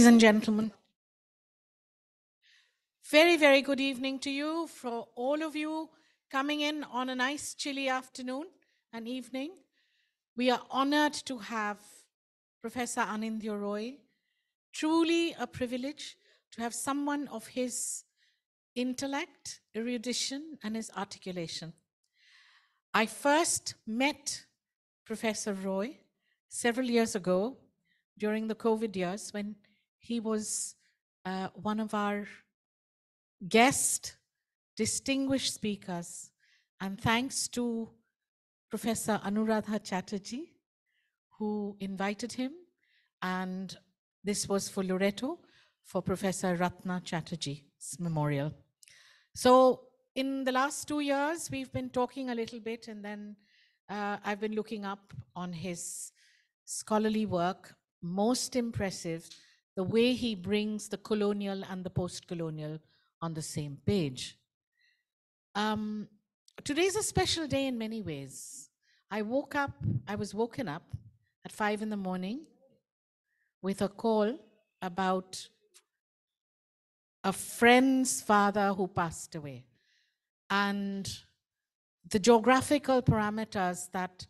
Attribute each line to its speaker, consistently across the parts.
Speaker 1: Ladies and gentlemen, very, very good evening to you for all of you coming in on a nice chilly afternoon and evening. We are honored to have Professor Anindyo Roy. Truly a privilege to have someone of his intellect, erudition, and his articulation. I first met Professor Roy several years ago during the COVID years when he was uh, one of our guest distinguished speakers. And thanks to Professor Anuradha Chatterjee, who invited him. And this was for Loreto, for Professor Ratna Chatterjee's memorial. So in the last two years, we've been talking a little bit, and then uh, I've been looking up on his scholarly work. Most impressive the way he brings the colonial and the post colonial on the same page. Um, today is a special day in many ways. I woke up, I was woken up at five in the morning with a call about a friend's father who passed away. And the geographical parameters that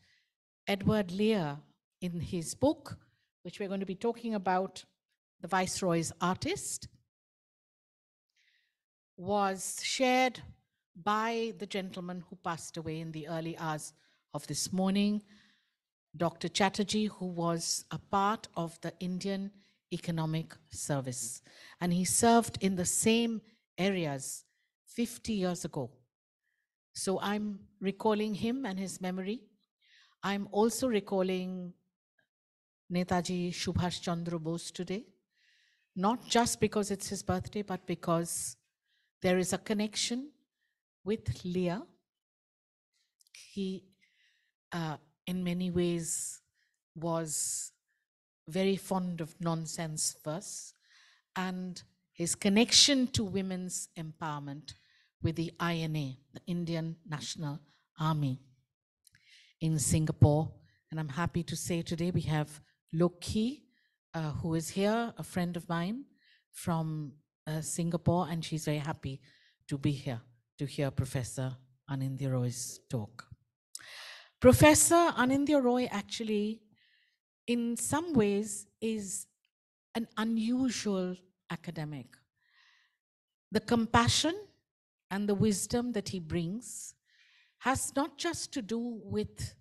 Speaker 1: Edward Lear, in his book, which we're going to be talking about, the Viceroy's artist, was shared by the gentleman who passed away in the early hours of this morning, Dr. Chatterjee, who was a part of the Indian Economic Service. And he served in the same areas 50 years ago. So I'm recalling him and his memory. I'm also recalling Netaji Subhash Chandra Bose today not just because it's his birthday, but because there is a connection with Lear. He, uh, in many ways, was very fond of nonsense verse, and his connection to women's empowerment with the INA, the Indian National Army in Singapore. And I'm happy to say today we have Lokhi, uh, who is here, a friend of mine from uh, Singapore, and she's very happy to be here to hear Professor Anindyo Roy's talk. Professor Anindyo Roy actually, in some ways, is an unusual academic. The compassion and the wisdom that he brings has not just to do with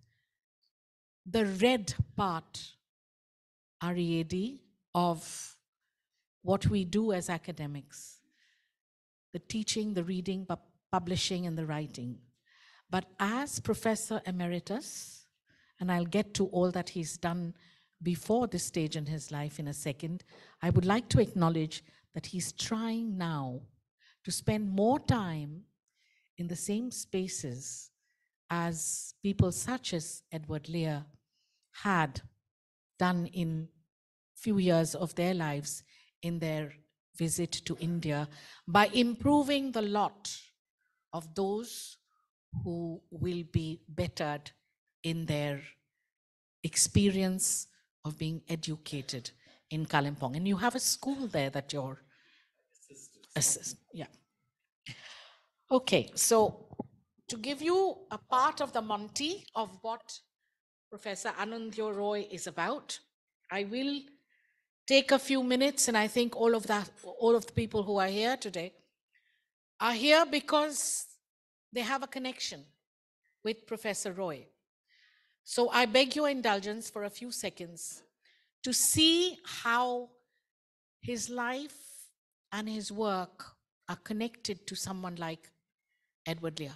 Speaker 1: the red part READ of what we do as academics the teaching, the reading, pu- publishing, and the writing. But as Professor Emeritus, and I'll get to all that he's done before this stage in his life in a second, I would like to acknowledge that he's trying now to spend more time in the same spaces as people such as Edward Lear had done in few years of their lives in their visit to India by improving the lot of those who will be bettered in their experience of being educated in Kalimpong. And you have a school there that you're assist. Yeah. Okay, so to give you a part of the Monty of what Professor Anindyo Roy is about. I will take a few minutes, and I think all of that, all of the people who are here today are here because they have a connection with Professor Roy. So I beg your indulgence for a few seconds to see how his life and his work are connected to someone like Edward Lear.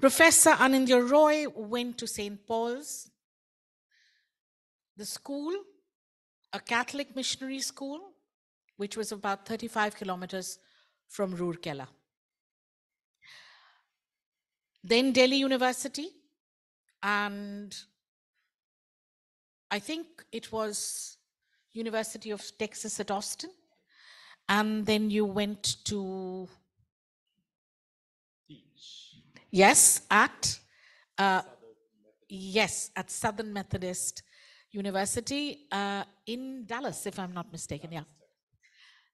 Speaker 1: Professor Anindyo Roy went to St. Paul's, the school, a Catholic missionary school, which was about 35 kilometers from Rourkela. Then Delhi University, and I think it was University of Texas at Austin. And then you went to Yes, at uh, yes, at Southern Methodist University uh, in Dallas, if I'm not mistaken. Yeah.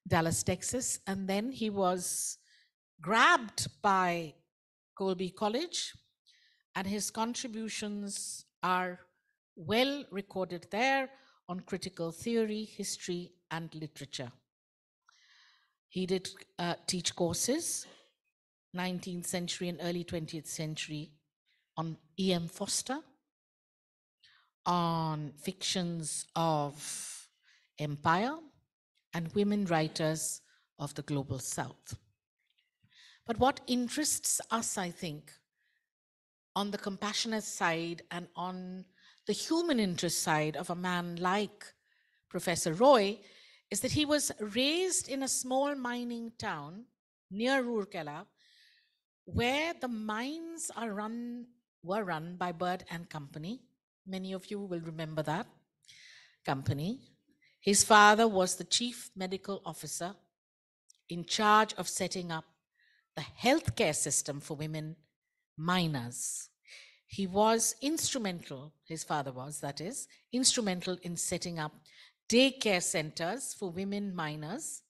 Speaker 1: Dallas, Texas. And then he was grabbed by Colby College, and his contributions are well recorded there on critical theory, history, and literature. He did uh, teach courses, 19th century and early 20th century, on E.M. Forster, on fictions of empire, and women writers of the global south. But what interests us, I think, on the compassionate side and on the human interest side of a man like Professor Roy is that he was raised in a small mining town near Rourkela where the mines are run were run by Bird and Company. Many of you will remember that company. His father was the chief medical officer in charge of setting up the healthcare system for women miners. He was instrumental, his father was, that is, instrumental in setting up daycare centers for women miners,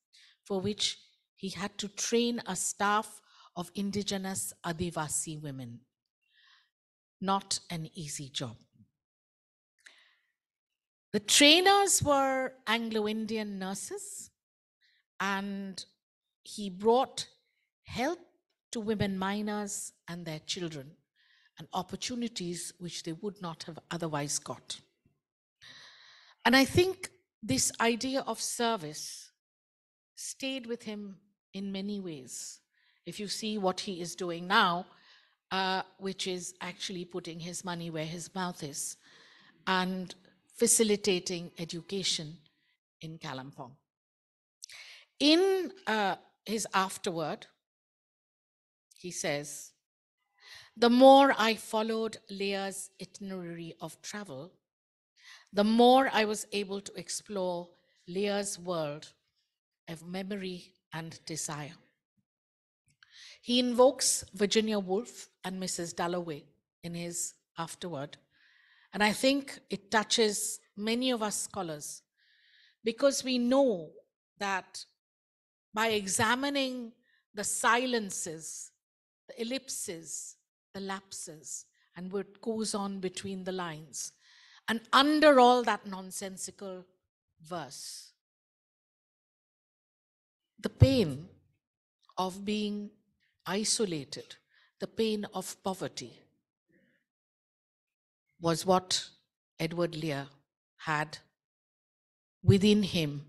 Speaker 1: for which he had to train a staff of indigenous Adivasi women. Not an easy job. The trainers were Anglo Indian nurses, and he brought help to women miners and their children and opportunities which they would not have otherwise got. And I think this idea of service stayed with him in many ways. If you see what he is doing now, uh, which is actually putting his money where his mouth is, and facilitating education in Kalimpong. In uh, his afterword, he says, the more I followed Lear's itinerary of travel, the more I was able to explore Lear's world of memory and desire. He invokes Virginia Woolf and Mrs. Dalloway in his afterword and I think it touches many of us scholars because we know that by examining the silences, the ellipses, the lapses, and what goes on between the lines, and under all that nonsensical verse, the pain of being isolated, the pain of poverty, was what Edward Lear had within him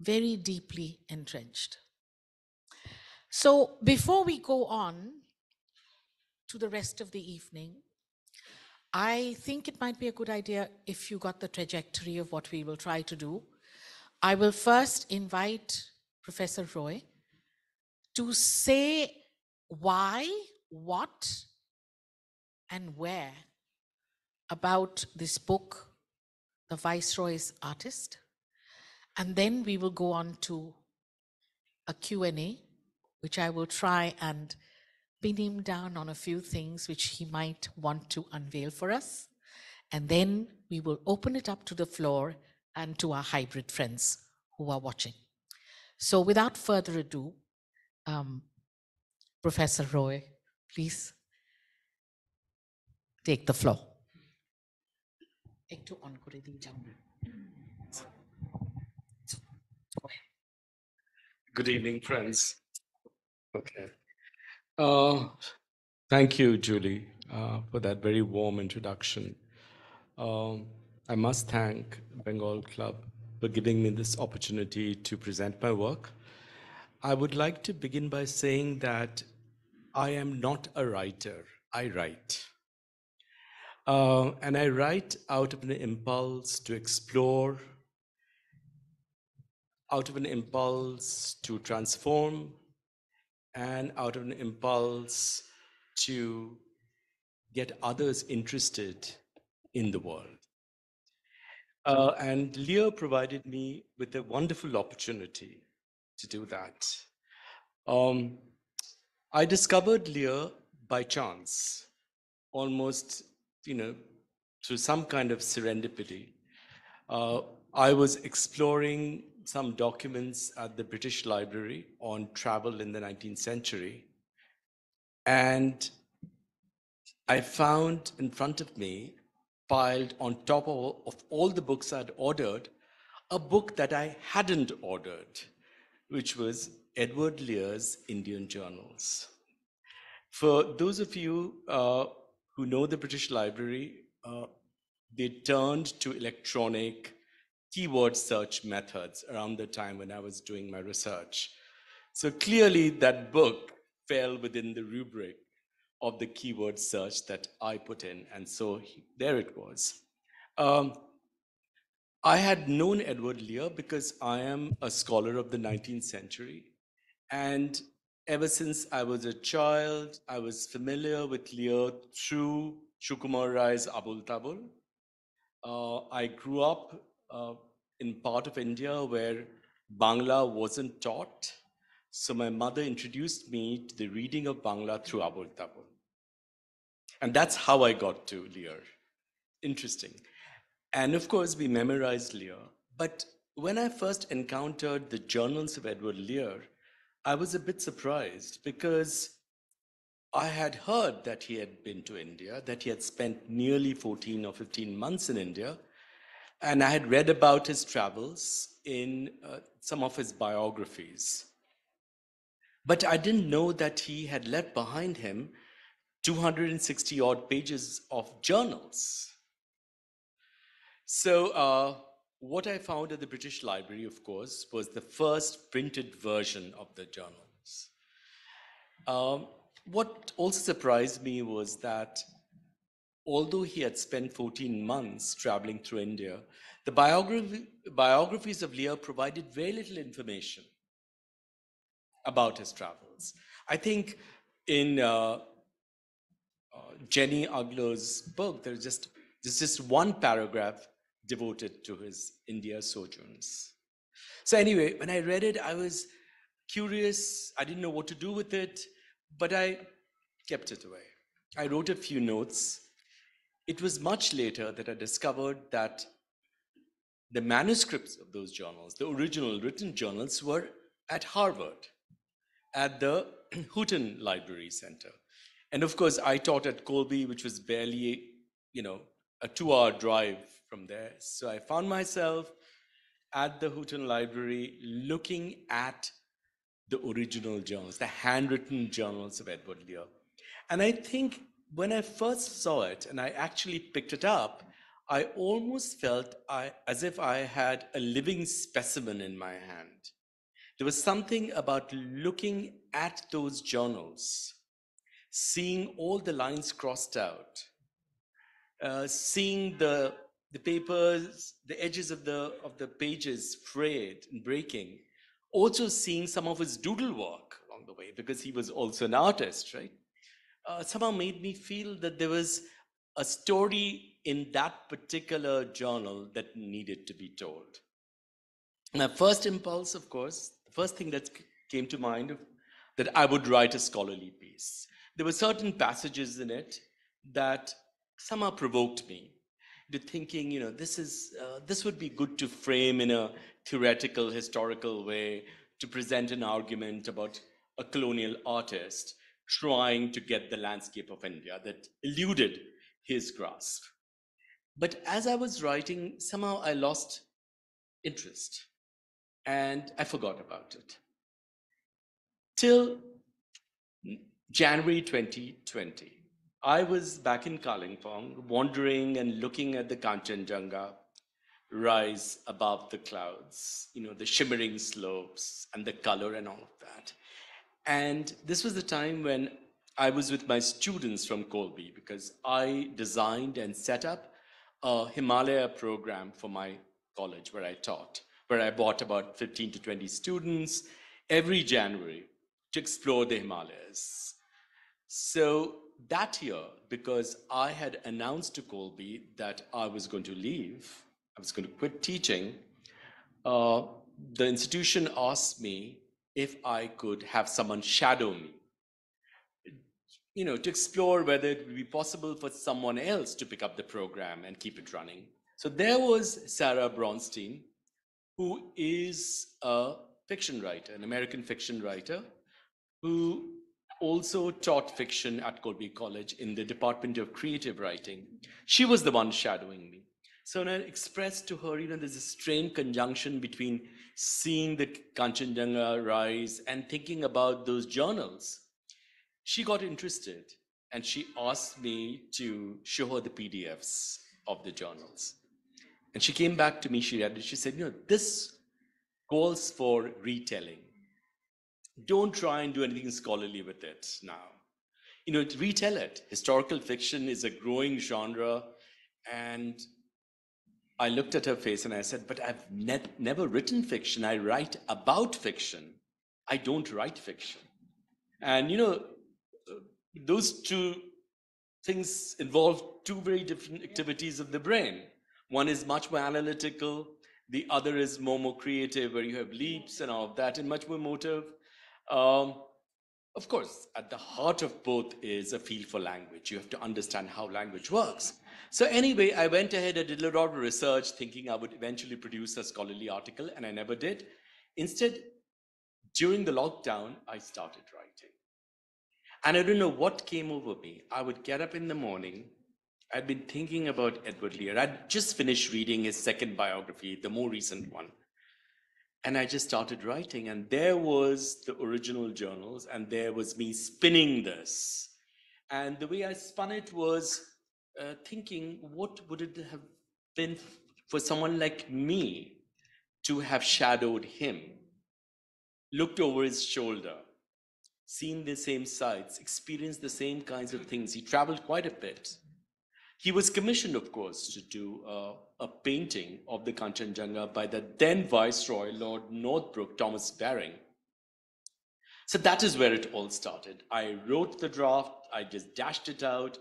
Speaker 1: very deeply entrenched. So before we go on to the rest of the evening, I think it might be a good idea if you got the trajectory of what we will try to do. I will first invite Professor Roy to say why, what, and where about this book, The Viceroy's Artist. And then we will go on to a Q&A, which I will try and pin him down on a few things which he might want to unveil for us. And then we will open it up to the floor and to our hybrid friends who are watching. So without further ado, um, Professor Roy, please take the floor. একটু on করে দিয়ে যাও
Speaker 2: Good evening, friends. Okay. Uh, thank you, Julie, uh, for that very warm introduction. Um, I must thank Bengal Club for giving me this opportunity to present my work. I would like to begin by saying that I am not a writer, I write. Uh, and I write out of an impulse to explore, out of an impulse to transform, and out of an impulse to get others interested in the world. Uh, and Lear provided me with a wonderful opportunity to do that. Um, I discovered Lear by chance, almost you know, through some kind of serendipity, uh, I was exploring some documents at the British Library on travel in the 19th century. And I found in front of me, piled on top of, of all the books I'd ordered, a book that I hadn't ordered, which was Edward Lear's Indian Journals. For those of you uh, who know the British Library, uh, they turned to electronic keyword search methods around the time when I was doing my research. So clearly, that book fell within the rubric of the keyword search that I put in. And so there it was. Um, I had known Edward Lear because I am a scholar of the 19th century. And ever since I was a child, I was familiar with Lear through Sukumar Ray's Abol Tabol. Uh, I grew up uh, in part of India where Bangla wasn't taught. So my mother introduced me to the reading of Bangla through Abol Tabol. And that's how I got to Lear. Interesting. And of course, we memorized Lear. But when I first encountered the journals of Edward Lear, I was a bit surprised because I had heard that he had been to India, that he had spent nearly 14 or 15 months in India, and I had read about his travels in uh, some of his biographies. But I didn't know that he had left behind him 260 odd pages of journals. So, uh, what I found at the British Library, of course, was the first printed version of the journals. Um, what also surprised me was that although he had spent 14 months traveling through India, the biography, biographies of Lear provided very little information about his travels. I think in uh, uh, Jenny Uglow's book, there's just, there's just one paragraph devoted to his India sojourns. So, anyway, when I read it, I was curious. I didn't know what to do with it, but I kept it away. I wrote a few notes it was much later that I discovered that the manuscripts of those journals, the original written journals, were at Harvard, at the Houghton Library Center. And of course, I taught at Colby, which was barely, you know, a two-hour drive from there. So I found myself at the Houghton Library looking at the original journals, the handwritten journals of Edward Lear. And I think when I first saw it and I actually picked it up, I almost felt I, as if I had a living specimen in my hand. There was something about looking at those journals, seeing all the lines crossed out, uh, seeing the, the papers, the edges of the, of the pages frayed and breaking, also seeing some of his doodle work along the way, because he was also an artist, right? uh, somehow made me feel that there was a story in that particular journal that needed to be told. My first impulse, of course, the first thing that came to mind that I would write a scholarly piece. There were certain passages in it that somehow provoked me to thinking, you know, this is uh, this would be good to frame in a theoretical, historical way to present an argument about a colonial artist trying to get the landscape of India that eluded his grasp. But as I was writing, somehow I lost interest and I forgot about it. Till January 2020, I was back in Kalimpong, wandering and looking at the Kanchenjunga rise above the clouds, you know, the shimmering slopes and the color and all of that. And this was the time when I was with my students from Colby because I designed and set up a Himalaya program for my college where I taught, where I brought about 15 to 20 students every January to explore the Himalayas. So that year, because I had announced to Colby that I was going to leave, I was going to quit teaching, uh, the institution asked me if I could have someone shadow me you know, to explore whether it would be possible for someone else to pick up the program and keep it running. So there was Sarah Braunstein, who is a fiction writer, an American fiction writer, who also taught fiction at Colby College in the Department of Creative Writing. She was the one shadowing me. So I expressed to her, you know, there's a strange conjunction between seeing the Kanchenjunga rise and thinking about those journals. She got interested and she asked me to show her the PDFs of the journals. And she came back to me, she read it, she said, you know, this calls for retelling. Don't try and do anything scholarly with it now. You know, retell it. Historical fiction is a growing genre, and I looked at her face and I said, But I've ne- never written fiction. I write about fiction. I don't write fiction. And, you know, those two things involve two very different activities of the brain. One is much more analytical, the other is more, more creative, where you have leaps and all of that, and much more motive. Um, of course, at the heart of both is a feel for language. You have to understand how language works. So anyway, I went ahead and did a lot of research thinking I would eventually produce a scholarly article, and I never did. Instead, during the lockdown, I started writing. And I don't know what came over me. I would get up in the morning. I'd been thinking about Edward Lear. I'd just finished reading his second biography, the more recent one. And I just started writing, and there was the original journals, and there was me spinning this. And the way I spun it was uh, thinking, what would it have been for someone like me to have shadowed him, looked over his shoulder, seen the same sights, experienced the same kinds of things? He traveled quite a bit. He was commissioned, of course, to do uh, a painting of the Kanchenjunga by the then Viceroy, Lord Northbrook Thomas Baring. So that is where it all started. I wrote the draft, I just dashed it out,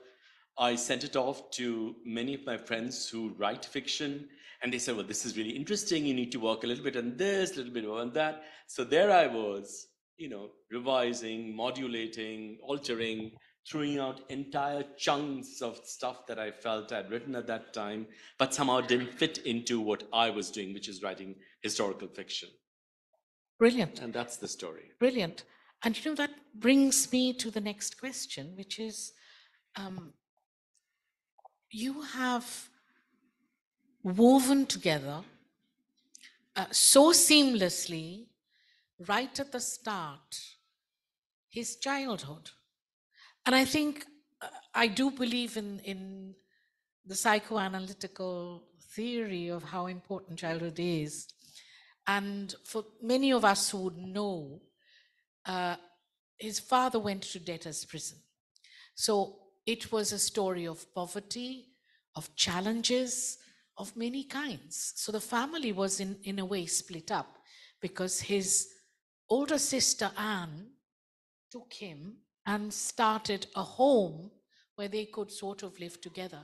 Speaker 2: I sent it off to many of my friends who write fiction, and they said, Well, this is really interesting. You need to work a little bit on this, a little bit on that. So there I was, you know, revising, modulating, altering, throwing out entire chunks of stuff that I felt I'd written at that time, but somehow didn't fit into what I was doing, which is writing historical fiction.
Speaker 1: Brilliant.
Speaker 2: And that's the story.
Speaker 1: Brilliant. And you know, that brings me to the next question, which is um, you have woven together uh, so seamlessly, right at the start, his childhood. And I think uh, I do believe in, in the psychoanalytical theory of how important childhood is. And for many of us who would know, uh, his father went to debtor's prison. So it was a story of poverty, of challenges of many kinds. So the family was in, in a way split up because his older sister Anne took him and started a home where they could sort of live together.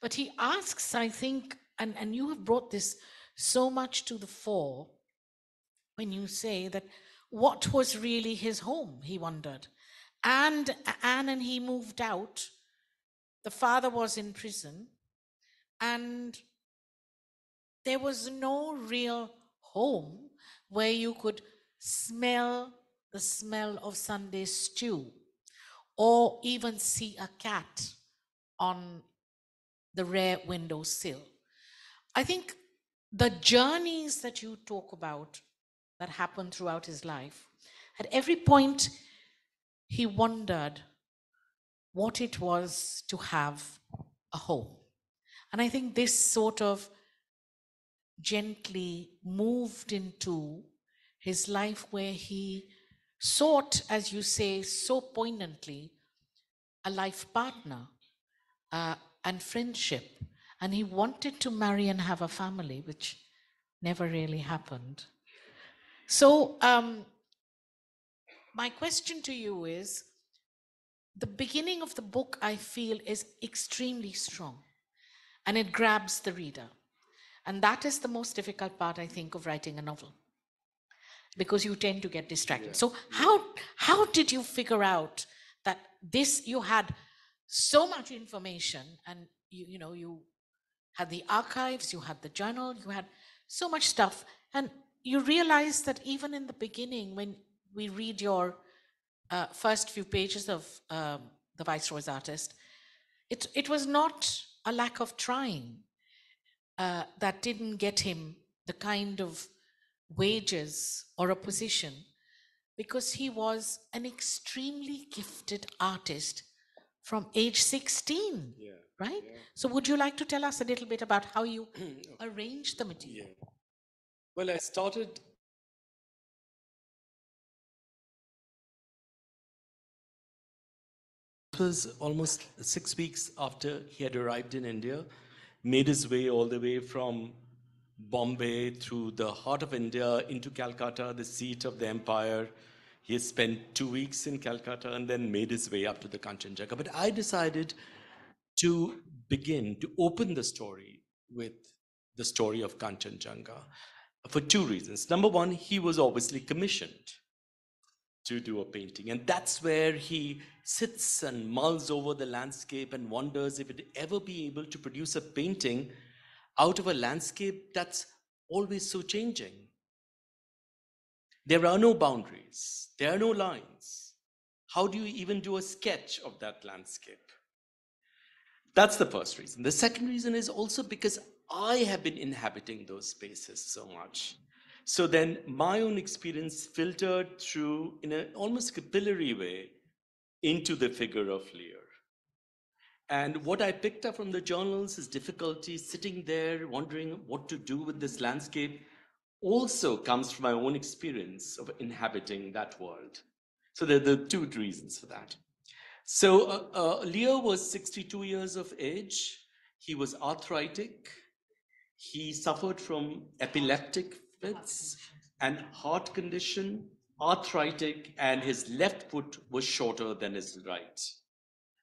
Speaker 1: But he asks, I think, and, and you have brought this so much to the fore when you say that what was really his home, he wondered. And Anne and he moved out. The father was in prison, and there was no real home where you could smell the smell of Sunday stew or even see a cat on the rear window sill. I think the journeys that you talk about that happened throughout his life, at every point, he wondered what it was to have a home. And I think this sort of gently moved into his life where he sought, as you say so poignantly, a life partner uh, and friendship. And he wanted to marry and have a family, which never really happened. So, um, my question to you is the beginning of the book, I feel, is extremely strong and it grabs the reader. And that is the most difficult part, I think, of writing a novel because you tend to get distracted. So, how, how did you figure out that this you had so much information and you you know you had the archives you had the journal you had so much stuff and you realize that even in the beginning when we read your uh, first few pages of um, the viceroy's artist it it was not a lack of trying uh, that didn't get him the kind of wages or a position because he was an extremely gifted artist from age 16
Speaker 2: Yeah.
Speaker 1: right so would you like to tell us a little bit about how you arranged the material
Speaker 2: Yeah. Well, I started. It was almost six weeks after he had arrived in India, made his way all the way from Bombay through the heart of India into Calcutta, the seat of the empire. He spent two weeks in Calcutta and then made his way up to the Kanchenjunga. But I decided to begin to open the story with the story of Kanchenjunga for two reasons. Number one, he was obviously commissioned to do a painting, and that's where he sits and mulls over the landscape and wonders if it ever be able to produce a painting out of a landscape that's always so changing. There are no boundaries, there are no lines. How do you even do a sketch of that landscape? That's the first reason. The second reason is also because I have been inhabiting those spaces so much. So then my own experience filtered through in an almost capillary way into the figure of Lear. And what I picked up from the journals is difficulty sitting there wondering what to do with this landscape also comes from my own experience of inhabiting that world. So there are the two reasons for that. So uh, uh, Lear was 62 years of age. He was arthritic. He suffered from epileptic fits and heart condition, arthritic, and his left foot was shorter than his right.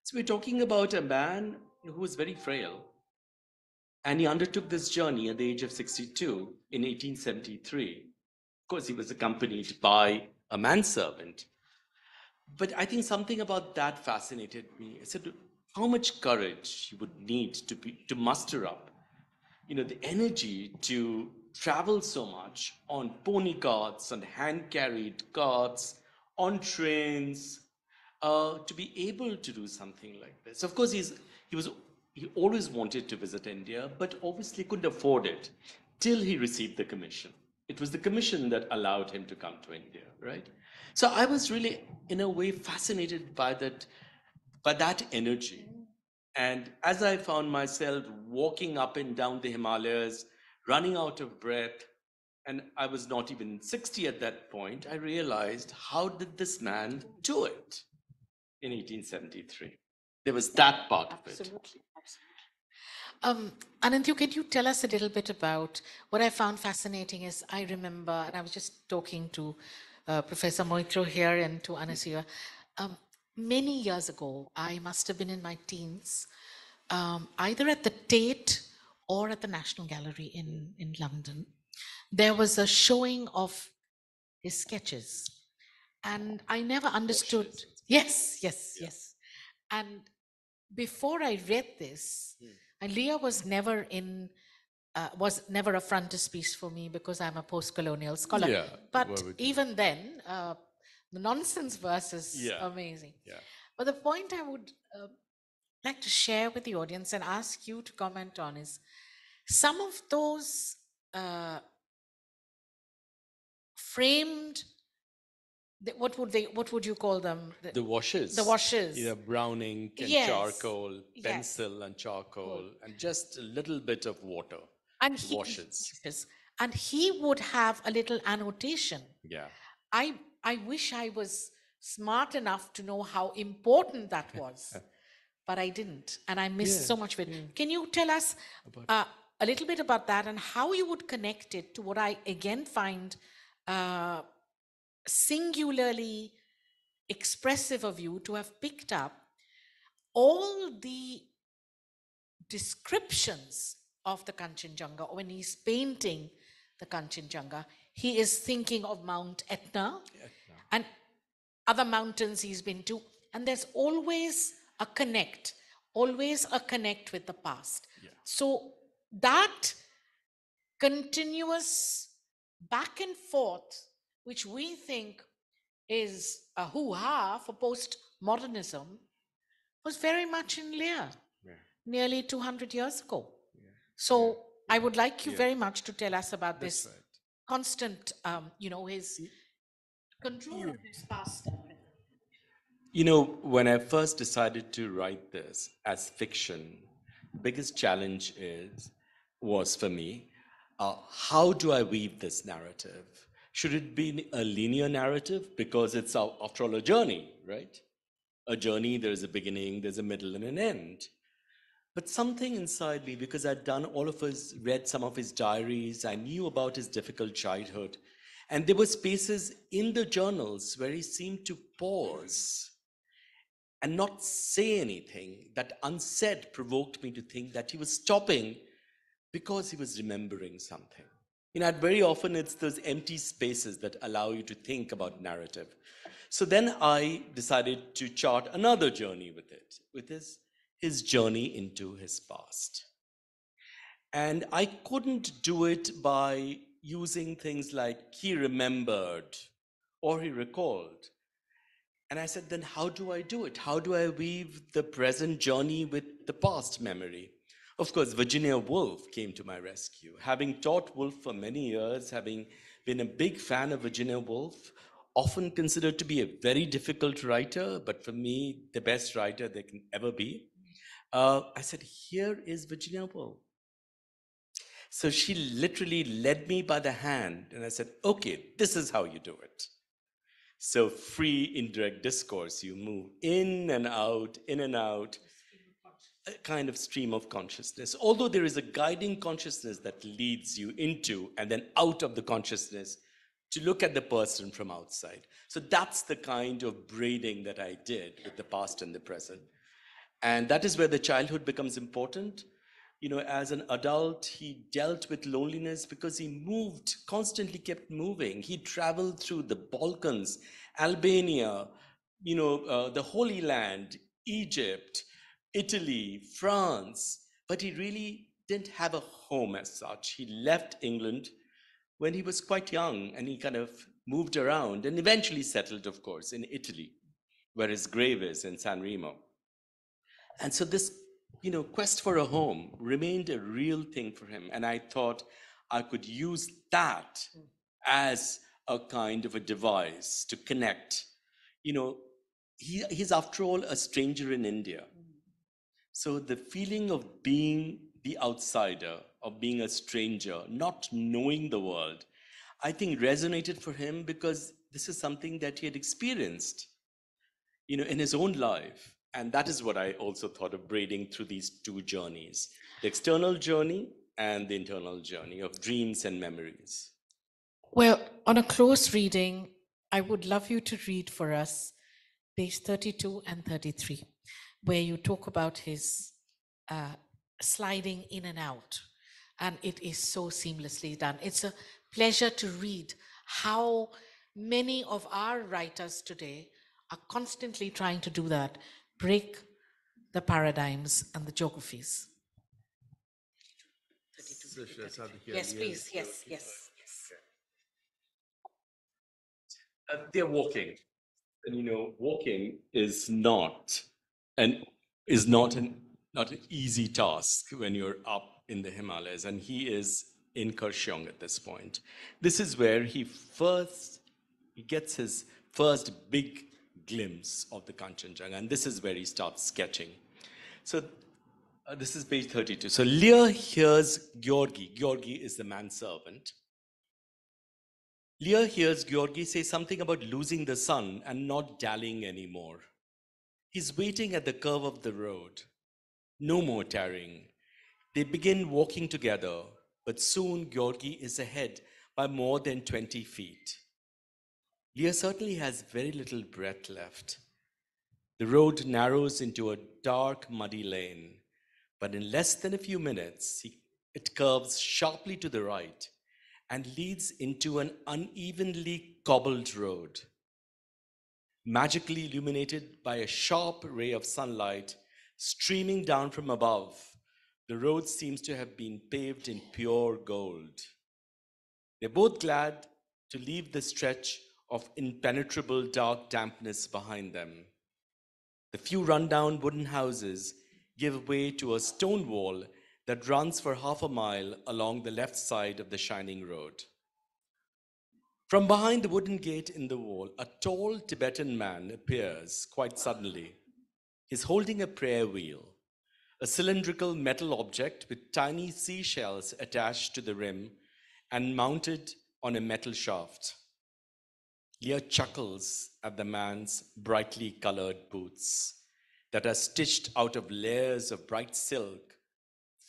Speaker 2: So we're talking about a man who was very frail. And he undertook this journey at the age of 62 in 1873. Of course, he was accompanied by a manservant. But I think something about that fascinated me. I said, how much courage you would need to be to muster up, you know, the energy to travel so much on pony carts, on hand-carried carts, on trains, uh, to be able to do something like this. Of course, he's he was he always wanted to visit India, but obviously couldn't afford it till he received the commission. It was the commission that allowed him to come to India, right? So I was really, in a way, fascinated by that, by that energy. And as I found myself walking up and down the Himalayas, running out of breath, and I was not even 60 at that point, I realized how did this man do it in 1873? There was that part of it.
Speaker 1: Absolutely. absolutely. Um, Anindyo, can you tell us a little bit about what I found fascinating is I remember, and I was just talking to uh, Professor Moitro here and to Anasuya, um, many years ago, I must have been in my teens, um, either at the Tate or at the National Gallery in, in London. There was a showing of his sketches. And I never understood. Yes, yes, yes. And before I read this, and Lear was never in, uh, was never a frontispiece for me because I'm a post-colonial scholar.
Speaker 3: Yeah,
Speaker 1: But even then, uh, the nonsense verse is
Speaker 2: Yeah.
Speaker 1: amazing.
Speaker 2: Yeah.
Speaker 1: But the point I would uh, like to share with the audience and ask you to comment on is some of those uh, framed, the- what would they, what would you call them? The-
Speaker 2: The washes.
Speaker 1: The washes.
Speaker 2: Yeah, brown ink and
Speaker 1: Yes,
Speaker 2: charcoal,
Speaker 1: yes.
Speaker 2: pencil and charcoal, and just a little bit of water.
Speaker 1: and he,
Speaker 2: washes.
Speaker 1: yes, and he would have a little annotation.
Speaker 2: Yeah.
Speaker 1: I I wish I was smart enough to know how important that was, but I didn't, and I missed so much of it. Can you tell us uh, a little bit about that and how you would connect it to what I again find uh, singularly expressive of you to have picked up all the descriptions of the Kanchenjunga when he's painting the Kanchenjunga, he is thinking of Mount Etna and other mountains he's been to. and there's always a connect, always a connect with the past.
Speaker 2: Yeah.
Speaker 1: So that continuous back and forth, which we think is a hoo ha for postmodernism, was very much in Lear
Speaker 3: Yeah.
Speaker 1: nearly 200 years ago.
Speaker 3: Yeah.
Speaker 1: So I would like you very much to tell us about
Speaker 3: That's
Speaker 1: this
Speaker 3: right.
Speaker 1: constant, um, you know, his control of his past.
Speaker 2: You know, when I first decided to write this as fiction, the biggest challenge is was for me, uh, how do I weave this narrative? Should it be a linear narrative because it's uh, after all a journey, right? A journey. There's a beginning, there's a middle, and an end. But something inside me, because I'd done all of his, read some of his diaries, I knew about his difficult childhood. And there were spaces in the journals where he seemed to pause and not say anything. That unsaid provoked me to think that he was stopping because he was remembering something. You know, very often it's those empty spaces that allow you to think about narrative. So then I decided to chart another journey with it, with his, his journey into his past. And I couldn't do it by using things like he remembered or he recalled. And I said, then how do I do it? How do I weave the present journey with the past memory? Of course, Virginia Woolf came to my rescue. Having taught Woolf for many years, having been a big fan of Virginia Woolf, often considered to be a very difficult writer, but for me, the best writer there can ever be. Uh, I said, here is Virginia Woolf. So she literally led me by the hand, and I said, okay, this is how you do it. So, free indirect discourse, you move in and out, in and out, kind of stream of consciousness. Although there is a guiding consciousness that leads you into and then out of the consciousness to look at the person from outside. So, that's the kind of braiding that I did with the past and the present. And that is where the childhood becomes important. You know, as an adult, he dealt with loneliness because he moved, constantly kept moving. He traveled through the Balkans, Albania, you know, uh, the Holy Land, Egypt, Italy, France, but he really didn't have a home as such. He left England when he was quite young and he kind of moved around and eventually settled, of course, in Italy, where his grave is in San Remo. And so this, you know, quest for a home remained a real thing for him. And I thought I could use that as a kind of a device to connect. You know, he, he's after all a stranger in India. So the feeling of being the outsider, of being a stranger, not knowing the world, I think resonated for him because this is something that he had experienced, you know, in his own life. And that is what I also thought of braiding through these two journeys the external journey and the internal journey of dreams and memories.
Speaker 1: Well, on a close reading, I would love you to read for us page 32 and 33, where you talk about his uh, sliding in and out. And it is so seamlessly done. It's a pleasure to read how many of our writers today are constantly trying to do that, break the paradigms and the geographies. Yes, please. Yes, yes, yes.
Speaker 2: Uh, they're walking, and you know, walking is not an is not an not an easy task when you're up in the Himalayas, and he is in Kurseong at this point. This is where he first he gets his first big glimpse of the Kanchenjunga, and this is where he starts sketching. So uh, this is page 32. So Lear hears Georgi. Georgi is the manservant. Lear hears Georgi say something about losing the sun and not dallying anymore. He's waiting at the curve of the road. No more tarrying. They begin walking together, but soon Georgi is ahead by more than 20 feet. Lear certainly has very little breath left. The road narrows into a dark, muddy lane, but in less than a few minutes, he, it curves sharply to the right and leads into an unevenly cobbled road. Magically illuminated by a sharp ray of sunlight streaming down from above. The road seems to have been paved in pure gold. They're both glad to leave the stretch of impenetrable dark dampness behind them. The few rundown wooden houses give way to a stone wall that runs for half a mile along the left side of the shining road. From behind the wooden gate in the wall, a tall Tibetan man appears quite suddenly. He's holding a prayer wheel, a cylindrical metal object with tiny seashells attached to the rim and mounted on a metal shaft. Lear chuckles at the man's brightly colored boots that are stitched out of layers of bright silk,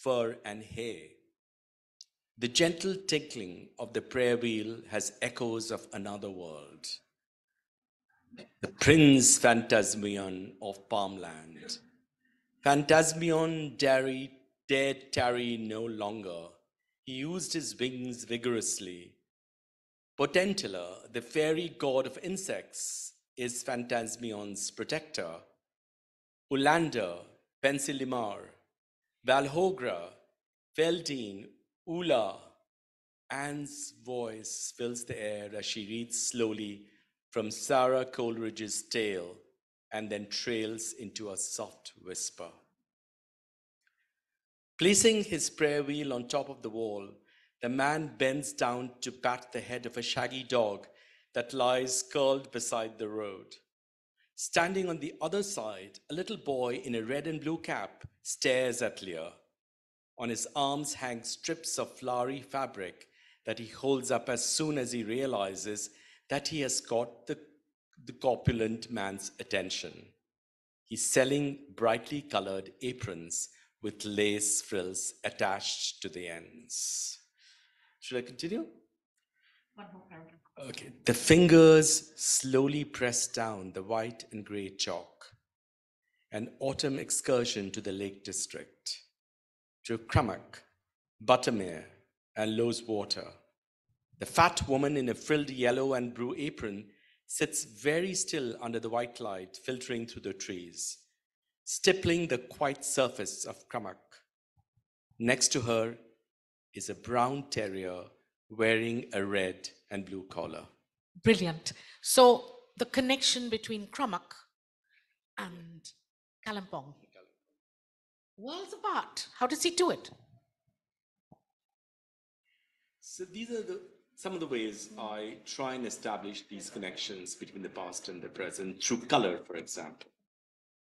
Speaker 2: fur, and hair. The gentle tinkling of the prayer wheel has echoes of another world. The Prince Phantasmion of Palmland. Phantasmion dared, tarry no longer. He used his wings vigorously. Potentilla, the fairy god of insects, is Phantasmion's protector. Ulander, Pensilimar, Valhogra, Feldine, Ula. Anne's voice fills the air as she reads slowly from Sara Coleridge's tale and then trails into a soft whisper. Placing his prayer wheel on top of the wall, the man bends down to pat the head of a shaggy dog that lies curled beside the road. Standing on the other side, a little boy in a red and blue cap stares at Lear. On his arms hang strips of flowery fabric that he holds up as soon as he realizes that he has got the, the corpulent man's attention. He's selling brightly colored aprons with lace frills attached to the ends. Should I continue?
Speaker 1: One more paragraph.
Speaker 2: Okay. The fingers slowly press down the white and gray chalk. An autumn excursion to the Lake District, to Crummock, Buttermere, and Loweswater. The fat woman in a frilled yellow and blue apron sits very still under the white light filtering through the trees, stippling the white surface of Crummock. Next to her is a brown terrier wearing a red and blue collar.
Speaker 1: Brilliant. So the connection between Crummock and Kalimpong. Worlds apart. How does he do it?
Speaker 2: So these are the some of the ways I try and establish these connections between the past and the present through color, for example.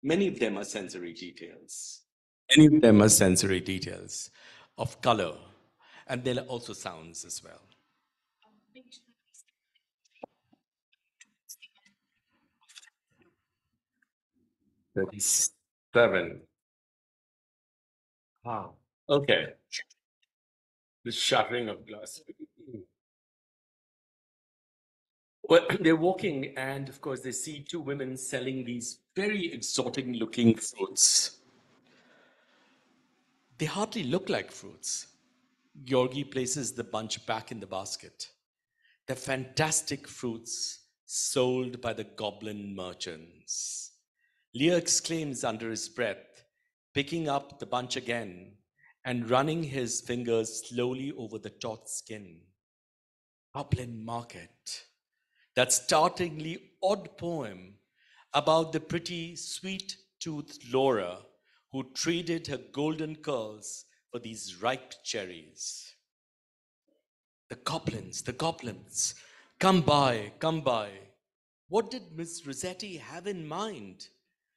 Speaker 2: Many of them are sensory details. Many of them are sensory details of color, and there are also sounds as well. Thirty-seven. Wow. Okay. The shattering of glass. Mm-hmm. Well, they're walking, and of course, they see two women selling these very exotic looking fruits. They hardly look like fruits. Georgi places the bunch back in the basket. They're fantastic fruits sold by the goblin merchants. Lear exclaims under his breath, picking up the bunch again and running his fingers slowly over the taut skin. Goblin Market. That startlingly odd poem about the pretty, sweet toothed Laura who traded her golden curls for these ripe cherries. The goblins, the goblins, come by, come by. What did Miss Rossetti have in mind?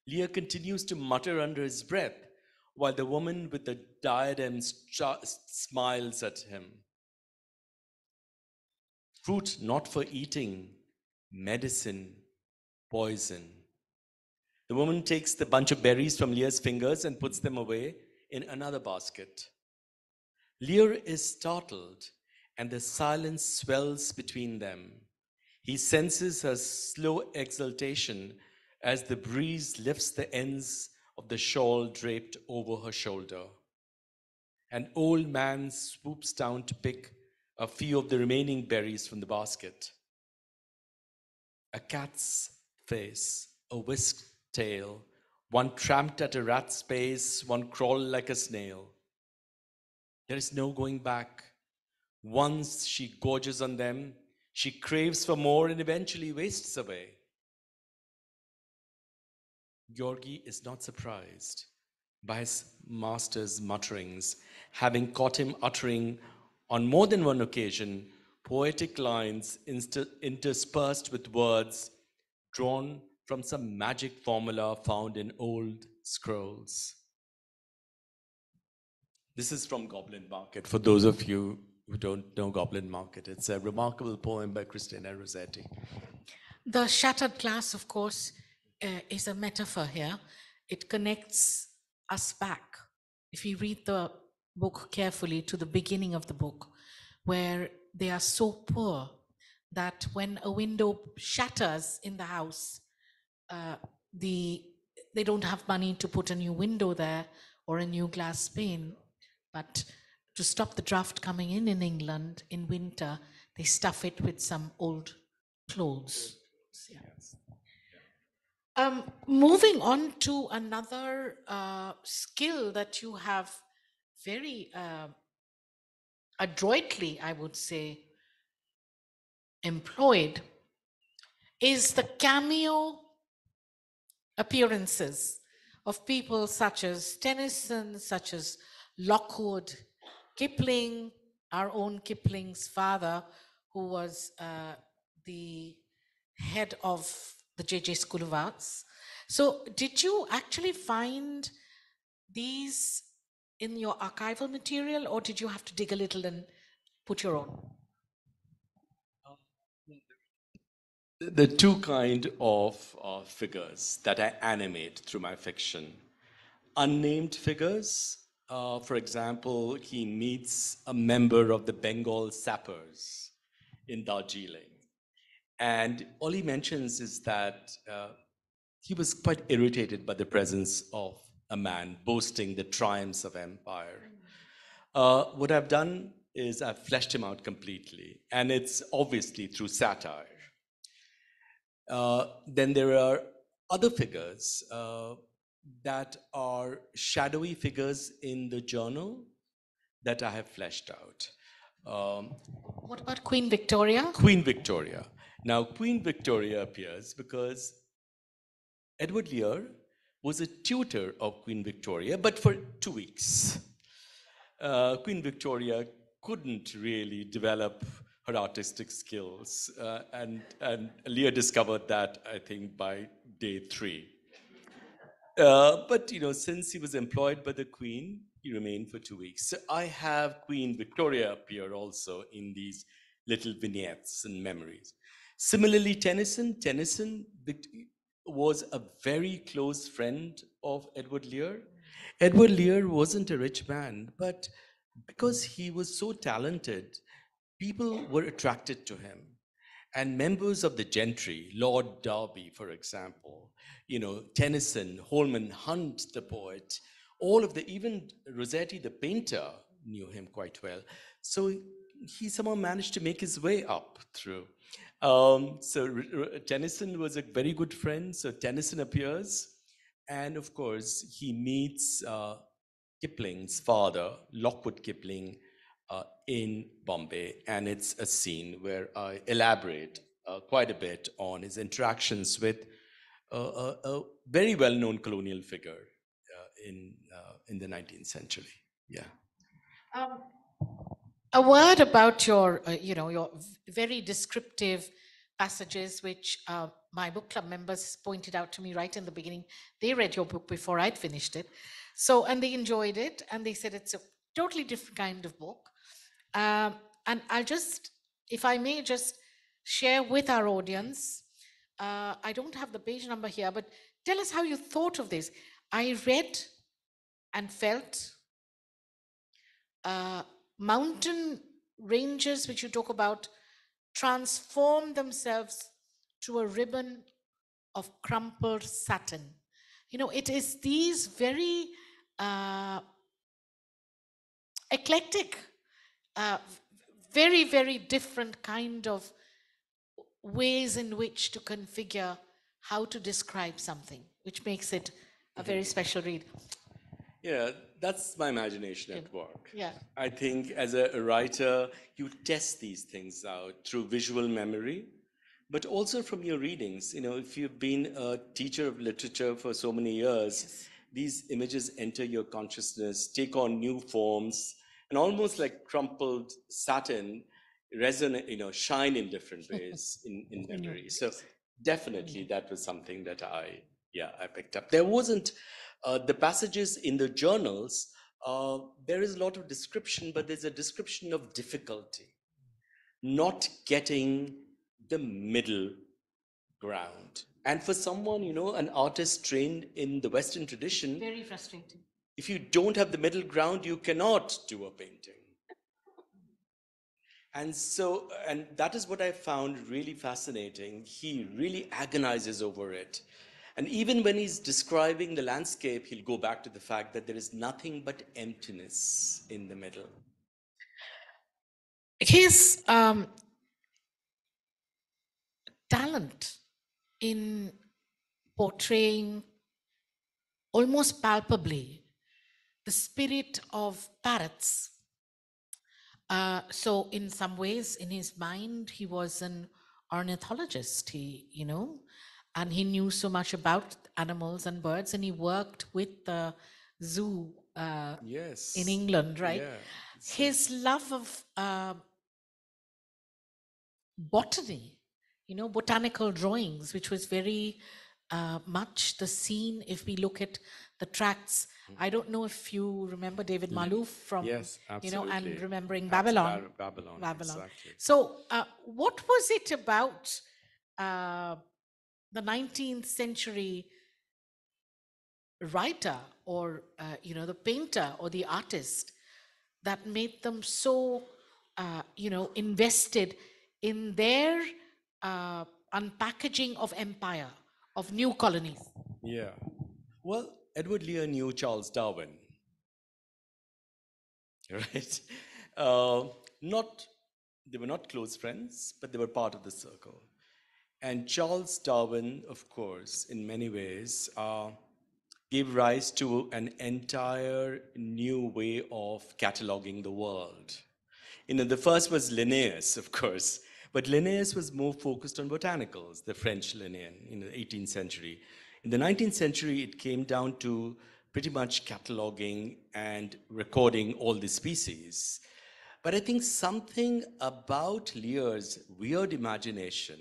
Speaker 2: Lear continues to mutter under his breath while the woman with the diadem smiles at him. Fruit not for eating, medicine, poison. The woman takes the bunch of berries from Lear's fingers and puts them away in another basket. Lear is startled, and the silence swells between them. He senses her slow exultation as the breeze lifts the ends of the shawl draped over her shoulder. An old man swoops down to pick a few of the remaining berries from the basket. A cat's face, a whisked tail. One tramped at a rat's pace, one crawled like a snail. There is no going back. Once she gorges on them, she craves for more and eventually wastes away. Georgi is not surprised by his master's mutterings, having caught him uttering on more than one occasion poetic lines inter- interspersed with words drawn from some magic formula found in old scrolls. This is from Goblin Market, for those of you who don't know Goblin Market. It's a remarkable poem by Christina Rossetti.
Speaker 1: The shattered glass, of course, uh, is a metaphor here. It connects us back. If you read the book carefully to the beginning of the book, where they are so poor that when a window shatters in the house, uh, the they don't have money to put a new window there or a new glass pane, but to stop the draft coming in in England in winter, they stuff it with some old clothes. Yeah. Um, moving on to another uh, skill that you have very uh, adroitly, I would say, employed is the cameo appearances of people such as Tennyson, such as Lockwood, Kipling, our own Kipling's father, who was uh, the head of the JJ School of Arts. So, did you actually find these in your archival material, or did you have to dig a little and put your own?
Speaker 2: The two kind of uh, figures that I animate through my fiction. Unnamed figures, uh, for example, he meets a member of the Bengal sappers in Darjeeling. And all he mentions is that uh, he was quite irritated by the presence of a man boasting the triumphs of empire. Uh, what I've done is I've fleshed him out completely, and it's obviously through satire. Uh, then there are other figures uh, that are shadowy figures in the journal that I have fleshed out. Um,
Speaker 1: what about Queen Victoria?
Speaker 2: Queen Victoria. Now, Queen Victoria appears because Edward Lear was a tutor of Queen Victoria, but for two weeks. Uh, Queen Victoria couldn't really develop her artistic skills, uh, and, and Lear discovered that, I think, by day three. Uh, but, you know, since he was employed by the Queen, he remained for two weeks. So I have Queen Victoria appear also in these little vignettes and memories. Similarly, Tennyson, Tennyson was a very close friend of Edward Lear. Edward Lear wasn't a rich man, but because he was so talented, people were attracted to him. And members of the gentry, Lord Derby, for example, you know, Tennyson, Holman Hunt, the poet, all of the, even Rossetti, the painter, knew him quite well. So he somehow managed to make his way up through. Um, so Tennyson was a very good friend. So Tennyson appears, and of course he meets uh, Kipling's father, Lockwood Kipling, uh, in Bombay, and it's a scene where I elaborate uh, quite a bit on his interactions with a, a very well-known colonial figure uh, in uh, in the 19th century. Yeah. Um,
Speaker 1: a word about your, uh, you know, your very descriptive passages, which uh, my book club members pointed out to me right in the beginning. They read your book before I'd finished it. So, and they enjoyed it, and they said it's a totally different kind of book. Um, and I'll just, if I may, just share with our audience. Uh, I don't have the page number here, but tell us how you thought of this. I read and felt uh, mountain ranges, which you talk about, transform themselves to a ribbon of crumpled satin. You know, it is these very uh, eclectic, uh, very, very different kind of ways in which to configure how to describe something, which makes it a very special read.
Speaker 2: Yeah, that's my imagination at work.
Speaker 1: Yeah.
Speaker 2: I think as a writer, you test these things out through visual memory, but also from your readings. You know, if you've been a teacher of literature for so many years, these images enter your consciousness, take on new forms, and almost like crumpled satin, resonate, you know, shine in different ways in, in memory. So definitely that was something that I, yeah, I picked up. There wasn't uh, the passages in the journals, uh, there is a lot of description, but there's a description of difficulty, not getting the middle ground. And for someone, you know, an artist trained in the Western tradition,
Speaker 1: Very frustrating.
Speaker 2: if you don't have the middle ground, you cannot do a painting. And so, and that is what I found really fascinating. He really agonizes over it. And even when he's describing the landscape, he'll go back to the fact that there is nothing but emptiness in the middle.
Speaker 1: His um, talent in portraying almost palpably the spirit of parrots. Uh, so, in some ways, in his mind, he was an ornithologist. He, you know, and he knew so much about animals and birds, and he worked with the zoo uh,
Speaker 2: Yes.
Speaker 1: in England, right?
Speaker 2: Yeah.
Speaker 1: His love of uh, botany, you know, botanical drawings, which was very uh, much the scene if we look at the tracts. I don't know if you remember David Malouf from,
Speaker 3: Yes,
Speaker 1: you know, and remembering Babylon.
Speaker 3: Ba- Babylon.
Speaker 1: Babylon.
Speaker 3: exactly.
Speaker 1: So, uh, what was it about uh, the 19th century writer or, uh, you know, the painter or the artist that made them so, uh, you know, invested in their uh, unpackaging of empire, of new colonies?
Speaker 2: Yeah. Well, Edward Lear knew Charles Darwin. Right? Uh, not, they were not close friends, but they were part of the circle. And Charles Darwin, of course, in many ways, uh, gave rise to an entire new way of cataloging the world. You know, the first was Linnaeus, of course, but Linnaeus was more focused on botanicals, the French Linnaean in the 18th century. In the 19th century, it came down to pretty much cataloging and recording all the species. But I think something about Lear's weird imagination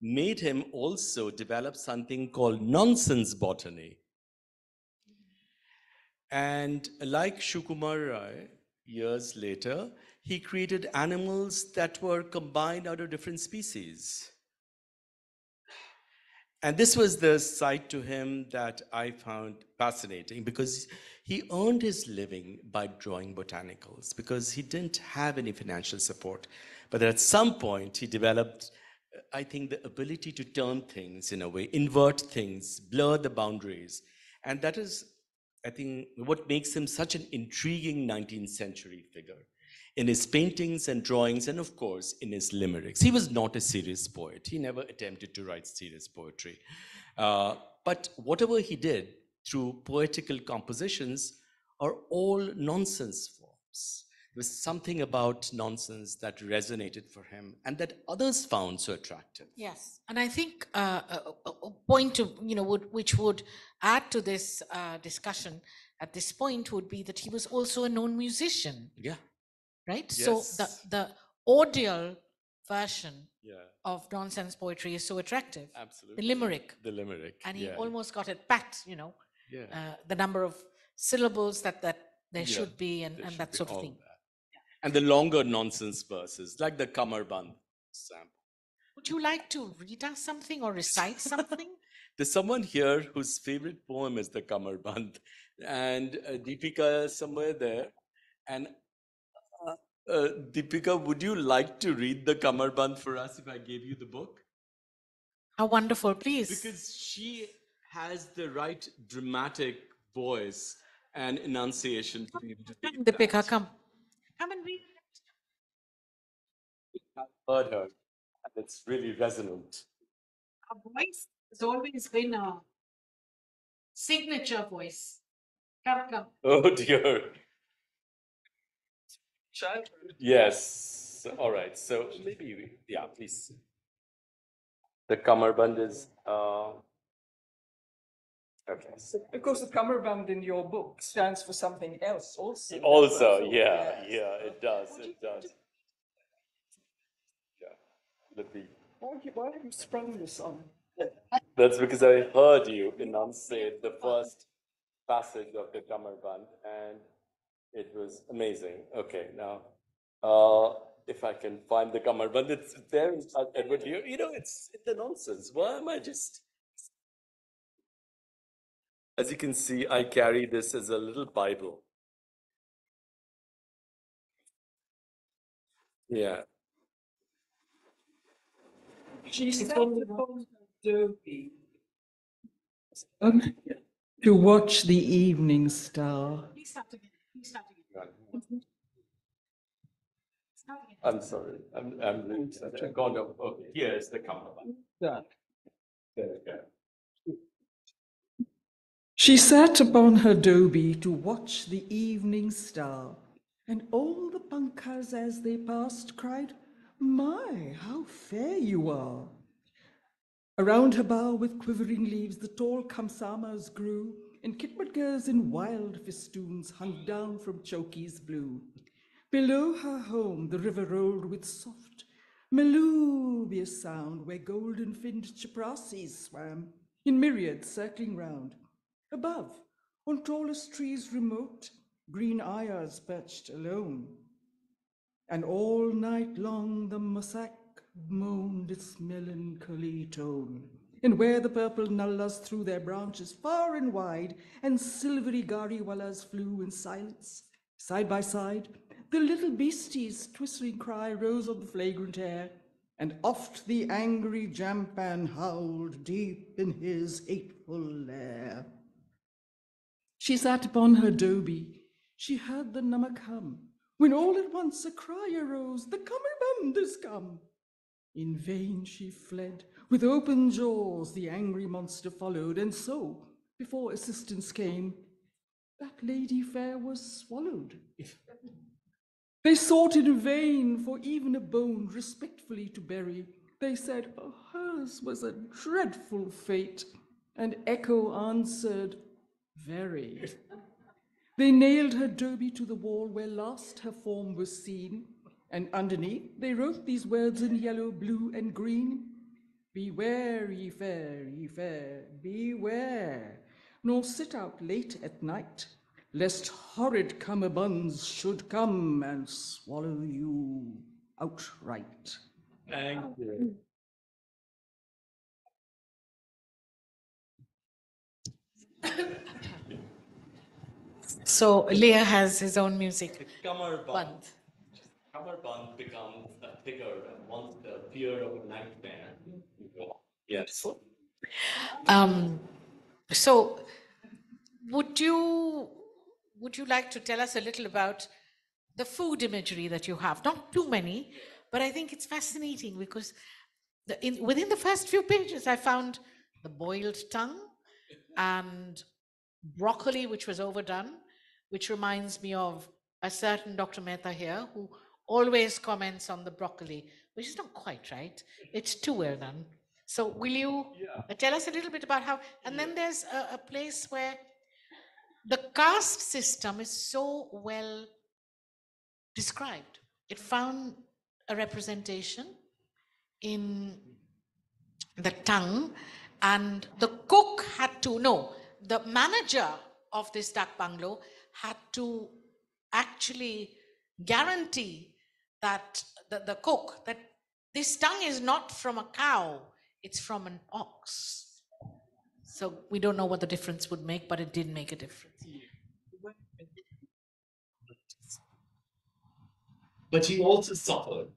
Speaker 2: made him also develop something called nonsense botany. And like Sukumar Ray, years later, he created animals that were combined out of different species. And this was the side to him that I found fascinating because he earned his living by drawing botanicals because he didn't have any financial support. But at some point, he developed, I think, the ability to turn things in a way, invert things, blur the boundaries. And that is, I think, what makes him such an intriguing 19th century figure in his paintings and drawings, and of course, in his limericks. He was not a serious poet. He never attempted to write serious poetry. Uh, but whatever he did through poetical compositions are all nonsense forms. There was something about nonsense that resonated for him and that others found so attractive.
Speaker 1: Yes, and I think uh, a, a- a point to you know would, which would add to this uh, discussion at this point would be that he was also a known musician,
Speaker 2: Yeah.
Speaker 1: right? So the
Speaker 2: Yes.
Speaker 1: the audio version
Speaker 2: Yeah,
Speaker 1: of nonsense poetry is so attractive,
Speaker 2: absolutely.
Speaker 1: the limerick,
Speaker 2: The limerick.
Speaker 1: and he
Speaker 2: yeah,
Speaker 1: almost got it pat, you know,
Speaker 2: yeah.
Speaker 1: uh, the number of syllables that that there
Speaker 2: Yeah,
Speaker 1: should be and, and
Speaker 2: should
Speaker 1: that sort of thing.
Speaker 2: that. And the longer nonsense verses, like the Kamarband sample.
Speaker 1: Would you like to read us something or recite something?
Speaker 2: There's someone here whose favorite poem is the Kamarband, and uh, Deepika is somewhere there. And uh, uh, Deepika, would you like to read the Kamarband for us if I gave you the book?
Speaker 1: How wonderful, please.
Speaker 2: Because she has the right dramatic voice and enunciation to be able to read
Speaker 1: Deepika, come. Come and read.
Speaker 2: I've heard her, and it's really resonant.
Speaker 1: Her voice has always been a signature voice. Come, come.
Speaker 2: Oh dear.
Speaker 4: Childhood.
Speaker 2: Yes. All right. So maybe, we- yeah, please. The Kamarband is, uh, okay.
Speaker 4: Of course, the cummerbund in your book stands for something else also.
Speaker 2: Also,
Speaker 4: Yes.
Speaker 2: yeah, yeah, it does,
Speaker 4: Would you-
Speaker 2: it does. Yeah. Let me,
Speaker 4: Why have you- why have you sprung this on?
Speaker 2: that's because I heard you enunciate the first passage of the Kamarband and it was amazing. Okay, now, uh, if I can find the Kamarband, it's there in uh, Edward Lear. You know, it's, it's a nonsense. Why am I just? As you can see, I carry this as a little Bible. Yeah.
Speaker 4: She sat upon Adobe um, to watch the evening star.
Speaker 1: Please start again. Please start again. Start again.
Speaker 2: I'm sorry. I'm, I'm really sorry. I've gone up. Okay, here's the camera.
Speaker 4: Done.
Speaker 2: There we go.
Speaker 4: She sat upon her dobie to watch the evening star, and all the punkahs as they passed cried, My, how fair you are! Around her bough with quivering leaves the tall kamsamas grew, and kitmutgers in wild festoons hung down from chokies blue. Below her home the river rolled with soft, melodious sound, where golden-finned chaprasis swam in myriads circling round. Above, on tallest trees remote, green ayahs perched alone. And all night long the mossack moaned its melancholy tone. And where the purple nullas threw their branches far and wide, and silvery gariwalas flew in silence, side by side, the little beastie's twittering cry rose on the flagrant air, and oft the angry jampan howled deep in his hateful lair. She sat upon her dobie, she heard the namak hum, when all at once a cry arose, the cummerbund is come. In vain she fled, with open jaws the angry monster followed, and so, before assistance came, that lady fair was swallowed. They sought in vain for even a bone respectfully to bury. They said, "Oh, hers was a dreadful fate, and Echo answered, very. They nailed her dobie to the wall where last her form was seen, and underneath they wrote these words in yellow, blue, and green Beware, ye fair, ye fair, beware, nor sit out late at night, lest horrid cummerbunds should come and swallow you outright.
Speaker 2: Thank you.
Speaker 1: So Lear has his own music.
Speaker 2: Kamarband.
Speaker 1: Band.
Speaker 2: Kamarband becomes a figure, a monster, fear of a nightmare. Yes.
Speaker 1: Um, so would you would you like to tell us a little about the food imagery that you have? Not too many, but I think it's fascinating because the, in, within the first few pages, I found the boiled tongue and broccoli, which was overdone, which reminds me of a certain Dr. Mehta here who always comments on the broccoli, which is not quite right. It's too well done. So, will you uh, tell us a little bit about how? And then there's a, a place where the caste system is so well described. It found a representation in the tongue, and the cook had to know the manager of this dak bungalow had to actually guarantee that the, the cook that this tongue is not from a cow, it's from an ox. So we don't know what the difference would make, but it did make a difference.
Speaker 2: But he also suffered.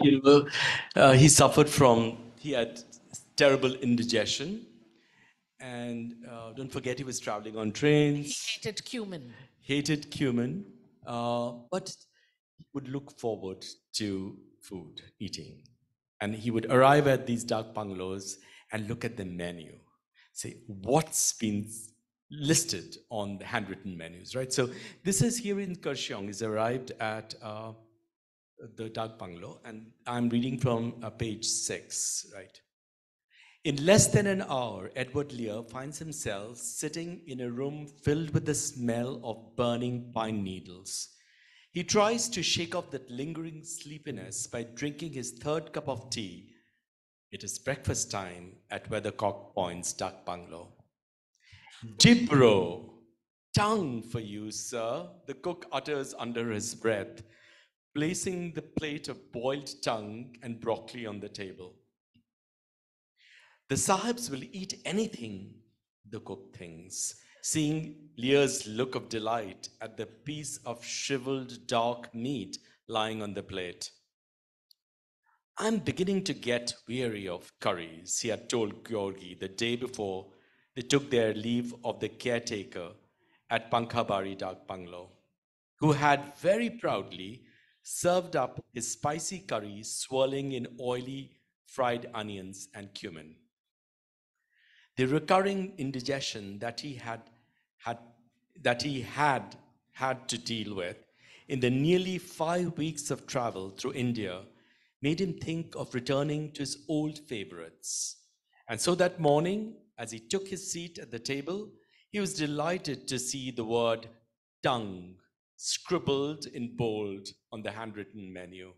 Speaker 2: You know, uh, he suffered from, he had terrible indigestion. And uh, don't forget, he was traveling on trains.
Speaker 1: He hated cumin.
Speaker 2: hated cumin, uh, but he would look forward to food, eating. And he would arrive at these dak bungalows and look at the menu, say, what's been listed on the handwritten menus, right? So this is here in Kurseong. He's arrived at uh, the dak bungalow, and I'm reading from uh, page six, right? In less than an hour, Edward Lear finds himself sitting in a room filled with the smell of burning pine needles. He tries to shake off that lingering sleepiness by drinking his third cup of tea. It is breakfast time at Weathercock Point's dak bungalow. Dibro, tongue for you, sir, the cook utters under his breath, placing the plate of boiled tongue and broccoli on the table. The sahibs will eat anything, the cook thinks, seeing Lear's look of delight at the piece of shriveled dark meat lying on the plate. I'm beginning to get weary of curries, he had told Georgi the day before they took their leave of the caretaker at Pankhabari Dak Bungalow, who had very proudly served up his spicy curry swirling in oily fried onions and cumin. The recurring indigestion that he had, had, that he had had to deal with in the nearly five weeks of travel through India made him think of returning to his old favorites. And so that morning, as he took his seat at the table, he was delighted to see the word tongue scribbled in bold on the handwritten menu.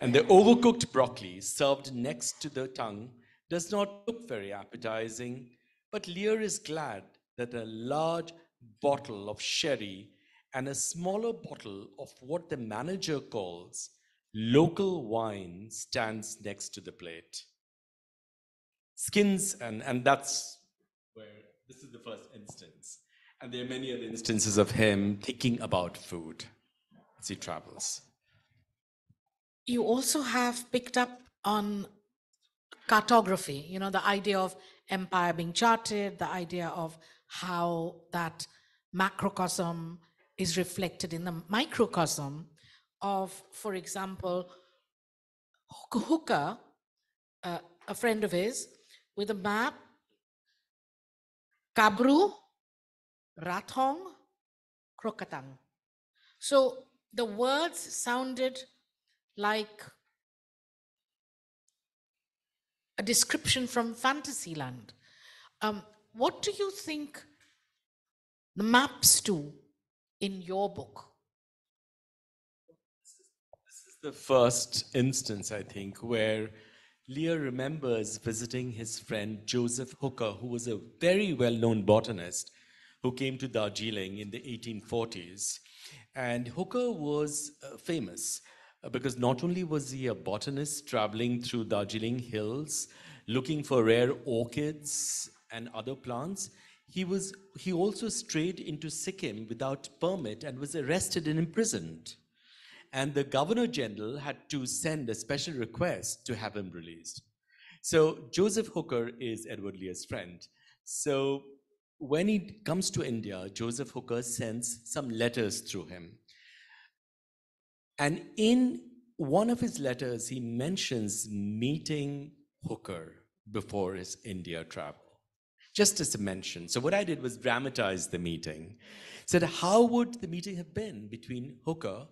Speaker 2: And the overcooked broccoli served next to the tongue does not look very appetizing, but Lear is glad that a large bottle of sherry and a smaller bottle of what the manager calls local wine stands next to the plate. Skins, and, and that's where this is the first instance. And there are many other instances of him thinking about food as he travels.
Speaker 1: You also have picked up on cartography, you know, the idea of empire being charted, the idea of how that macrocosm is reflected in the microcosm of, for example, Hooker, uh, a friend of his, with a map, Kabru, Rathong, Krokatang. So the words sounded like a description from Fantasyland. Um, what do you think the maps do in your book?
Speaker 2: This is the first instance, I think, where Lear remembers visiting his friend Joseph Hooker, who was a very well known botanist who came to Darjeeling in the 1840s. And Hooker was uh, famous Uh, because not only was he a botanist traveling through Darjeeling hills looking for rare orchids and other plants, he, was, he also strayed into Sikkim without permit and was arrested and imprisoned. And the governor general had to send a special request to have him released. So Joseph Hooker is Edward Lear's friend. So when he comes to India, Joseph Hooker sends some letters through him. And in one of his letters, he mentions meeting Hooker before his India travel, just as a mention. So, what I did was dramatize the meeting. Said, how would the meeting have been between Hooker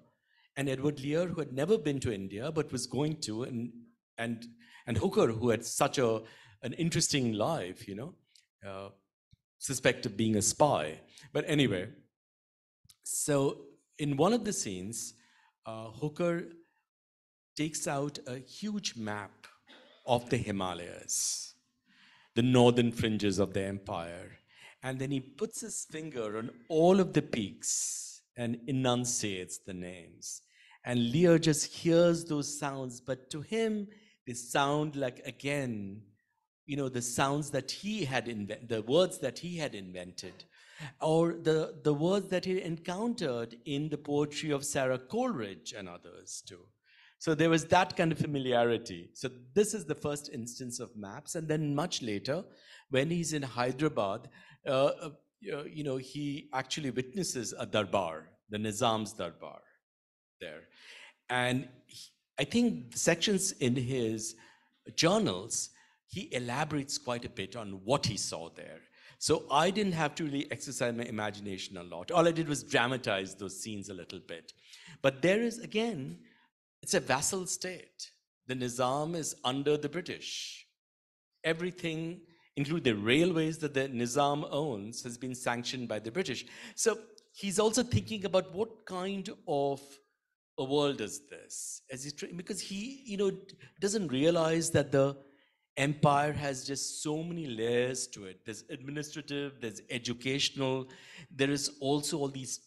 Speaker 2: and Edward Lear, who had never been to India but was going to, and, and, and Hooker, who had such a, an interesting life, you know? Uh, suspect of being a spy. But anyway, so in one of the scenes, uh, Hooker takes out a huge map of the Himalayas, the northern fringes of the empire, and then he puts his finger on all of the peaks and enunciates the names. And Lear just hears those sounds, but to him, they sound like, again, you know the sounds that he had invented the words that he had invented or the the words that he encountered in the poetry of sara coleridge and others too. So there was that kind of familiarity. So this is the first instance of maps and then much later when he's in hyderabad uh, uh, you know he actually witnesses a darbar the nizam's darbar there. And he, I think sections in his journals, he elaborates quite a bit on what he saw there. So I didn't have to really exercise my imagination a lot. All I did was dramatize those scenes a little bit. But there is, again, it's a vassal state. The Nizam is under the British. Everything, including the railways that the Nizam owns, has been sanctioned by the British. So he's also thinking about what kind of a world is this as he because he you know doesn't realize that the empire has just so many layers to it. There's administrative there's educational there is also all these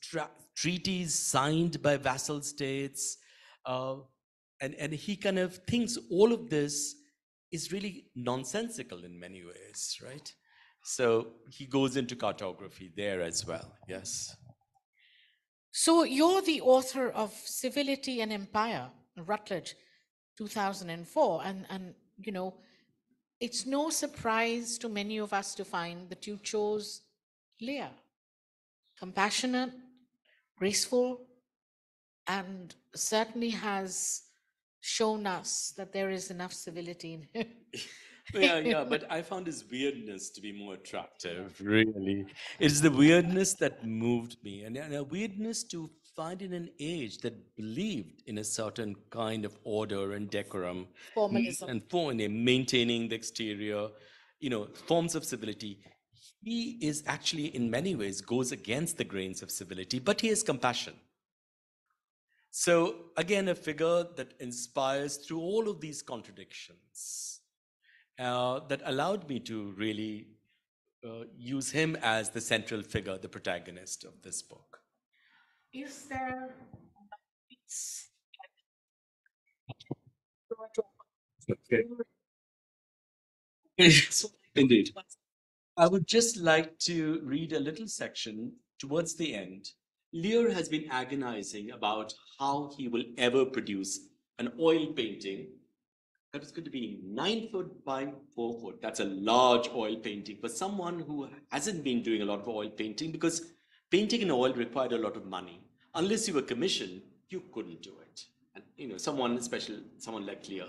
Speaker 2: treaties signed by vassal states uh, and and he kind of thinks all of this is really nonsensical in many ways right? So he goes into cartography there as well yes.
Speaker 1: So you're the author of Civility and Empire, Routledge, 2004, and and you know, it's no surprise to many of us to find that you chose Lear, compassionate, graceful, and certainly has shown us that there is enough civility in him.
Speaker 2: yeah, yeah, but I found his weirdness to be more attractive, really. It's the weirdness that moved me, and, and a weirdness to find in an age that believed in a certain kind of order and decorum,
Speaker 1: Formalism.
Speaker 2: and for maintaining the exterior, you know, forms of civility. He is actually, in many ways, goes against the grains of civility, but he has compassion. So, again, a figure that inspires through all of these contradictions uh, that allowed me to really uh, use him as the central figure, the protagonist of this book.
Speaker 1: Is there a piece
Speaker 2: Indeed. I would just like to read a little section towards the end. Lear has been agonizing about how he will ever produce an oil painting that is going to be nine foot by four foot. That's a large oil painting for someone who hasn't been doing a lot of oil painting because painting in oil required a lot of money. Unless you were commissioned, you couldn't do it. And you know, someone special, someone like Lear.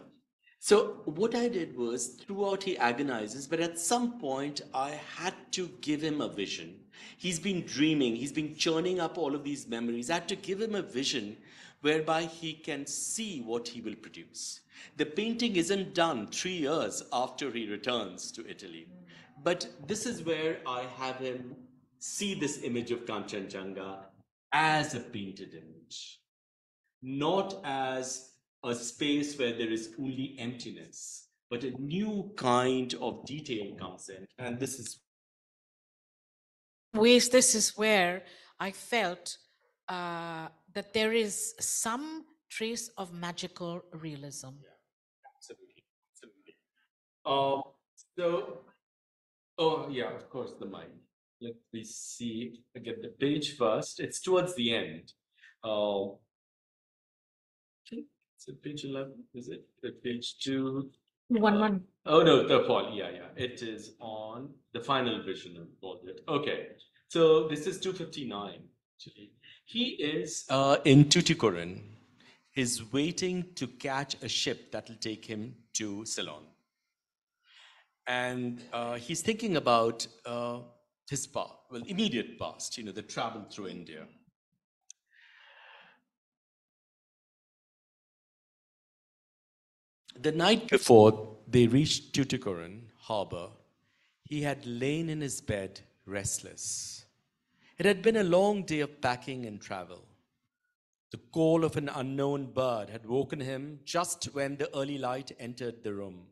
Speaker 2: So what I did was throughout he agonizes, but at some point I had to give him a vision. He's been dreaming, he's been churning up all of these memories. I had to give him a vision whereby he can see what he will produce. The painting isn't done three years after he returns to Italy. But this is where I have him see this image of Kanchenjunga as a painted image, not as a space where there is only emptiness, but a new kind of detail comes in. And this is
Speaker 1: ways this is where I felt uh, that there is some trace of magical realism.
Speaker 2: absolutely, absolutely. Um, so, oh yeah, of course, the mind. Let me see. I get the page first. It's towards the end. Uh, I think it's page eleven. Is it? Page two.
Speaker 1: One, one.
Speaker 2: Oh no, the fall. Yeah, yeah. It is on the final vision of Portrait. Okay, so this is 259. Actually, he is uh, in Tuticorin. He's waiting to catch a ship that will take him to Ceylon, and uh, he's thinking about uh, his past, well, immediate past. You know, the travel through India. The night before they reached Tuticorin harbor, he had lain in his bed, restless. It had been a long day of packing and travel. The call of an unknown bird had woken him just when the early light entered the room.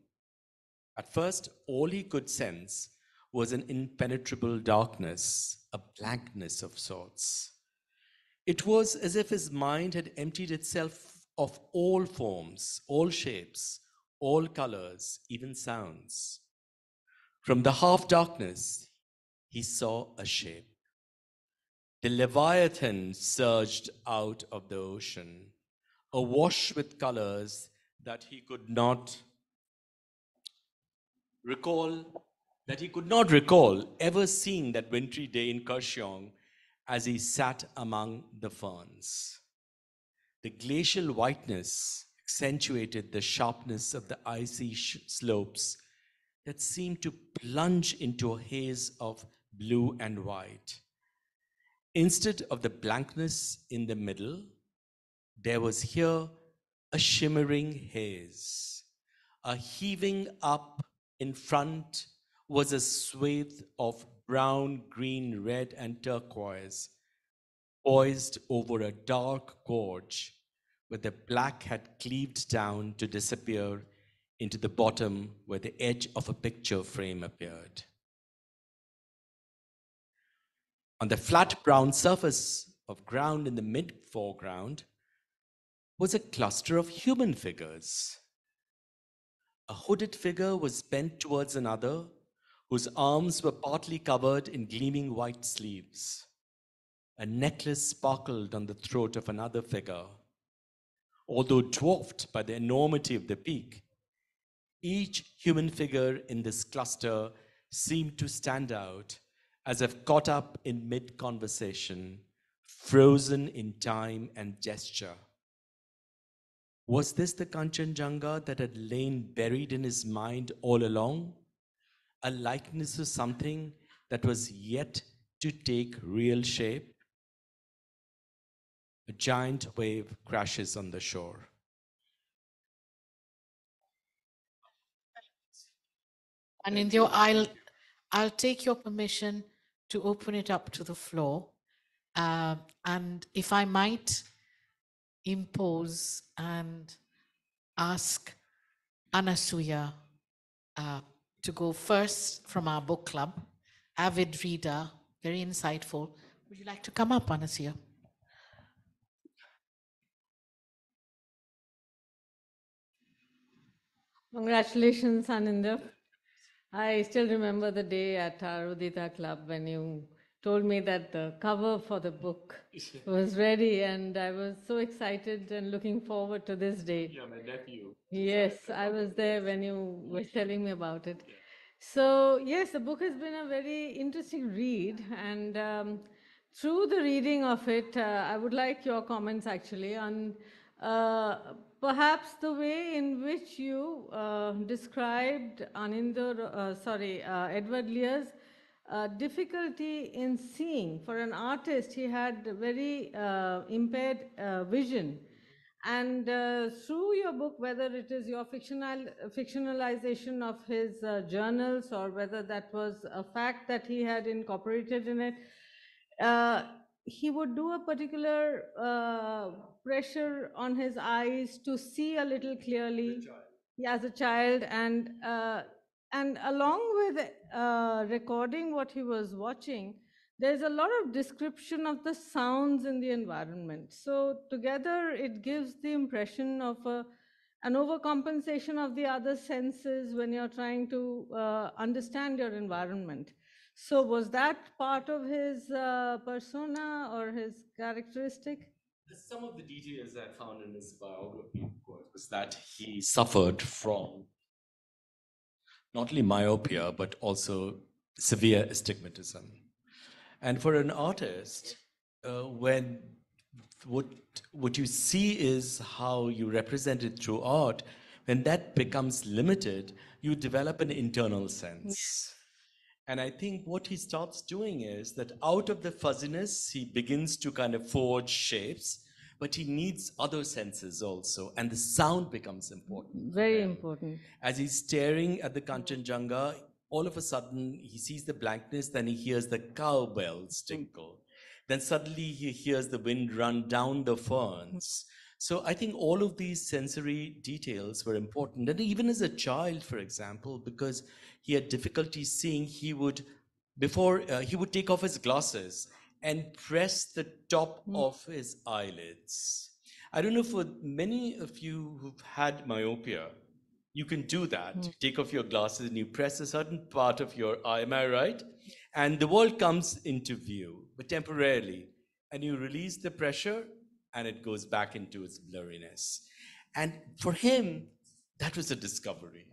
Speaker 2: At first, all he could sense was an impenetrable darkness, a blankness of sorts. It was as if his mind had emptied itself of all forms, all shapes, all colors, even sounds. From the half darkness, he saw a shape. The Leviathan surged out of the ocean, awash with colors that he could not recall, that he could not recall ever seeing that wintry day in Kurseong as he sat among the ferns. The glacial whiteness accentuated the sharpness of the icy slopes that seemed to plunge into a haze of blue and white. Instead of the blankness in the middle, there was here a shimmering haze. A heaving up in front was a swathe of brown, green, red, and turquoise, poised over a dark gorge where the black had cleaved down to disappear into the bottom where the edge of a picture frame appeared. On the flat brown surface of ground in the mid foreground was a cluster of human figures. A hooded figure was bent towards another, whose arms were partly covered in gleaming white sleeves. A necklace sparkled on the throat of another figure. Although dwarfed by the enormity of the peak, each human figure in this cluster seemed to stand out as if caught up in mid conversation, frozen in time and gesture. Was this the Kanchenjunga that had lain buried in his mind all along? A likeness to something that was yet to take real shape? A giant wave crashes on the shore.
Speaker 1: And in your, I'll, I'll take your permission to open it up to the floor. Uh, and if I might impose and ask Anasuya uh, to go first from our book club, avid reader, very insightful. Would you like to come up, Anasuya?
Speaker 5: Congratulations, Anindyo. I still remember the day at our Udita Club when you told me that the cover for the book was ready, and I was so excited and looking forward to this day.
Speaker 2: Yeah, my nephew.
Speaker 5: Yes, I was there when you were telling me about it. So, yes, the book has been a very interesting read, and um, through the reading of it, uh, I would like your comments actually on uh, perhaps the way in which you uh, described Anindyo, uh, sorry, uh, Edward Lear's uh, difficulty in seeing. For an artist, he had very uh, impaired uh, vision. And uh, through your book, whether it is your fictional, fictionalization of his uh, journals or whether that was a fact that he had incorporated in it, uh, he would do a particular uh, pressure on his eyes to see a little clearly yeah, as a child and uh, and along with uh, recording what he was watching there's a lot of description of the sounds in the environment. So together it gives the impression of a, an overcompensation of the other senses when you're trying to uh, understand your environment. So was that part of his uh, persona or his characteristic?
Speaker 2: Some of the details I found in his biography, of course, was that he suffered from not only myopia, but also severe astigmatism. And for an artist, uh, when what, what you see is how you represent it through art, when that becomes limited, you develop an internal sense. And I think what he starts doing is that out of the fuzziness, he begins to kind of forge shapes, but he needs other senses also, and the sound becomes important.
Speaker 5: very important
Speaker 2: As he's staring at the Kanchenjunga, all of a sudden he sees the blankness, then he hears the cowbells tinkle. Then suddenly he hears the wind run down the ferns. So I think all of these sensory details were important. And even as a child, for example, because he had difficulty seeing, he would, before, uh, he would take off his glasses and press the top hmm. of his eyelids. I don't know for many of you who've had myopia, you can do that. You take off your glasses and you press a certain part of your eye, am I right? And the world comes into view, but temporarily. And you release the pressure and it goes back into its blurriness. And for him, that was a discovery.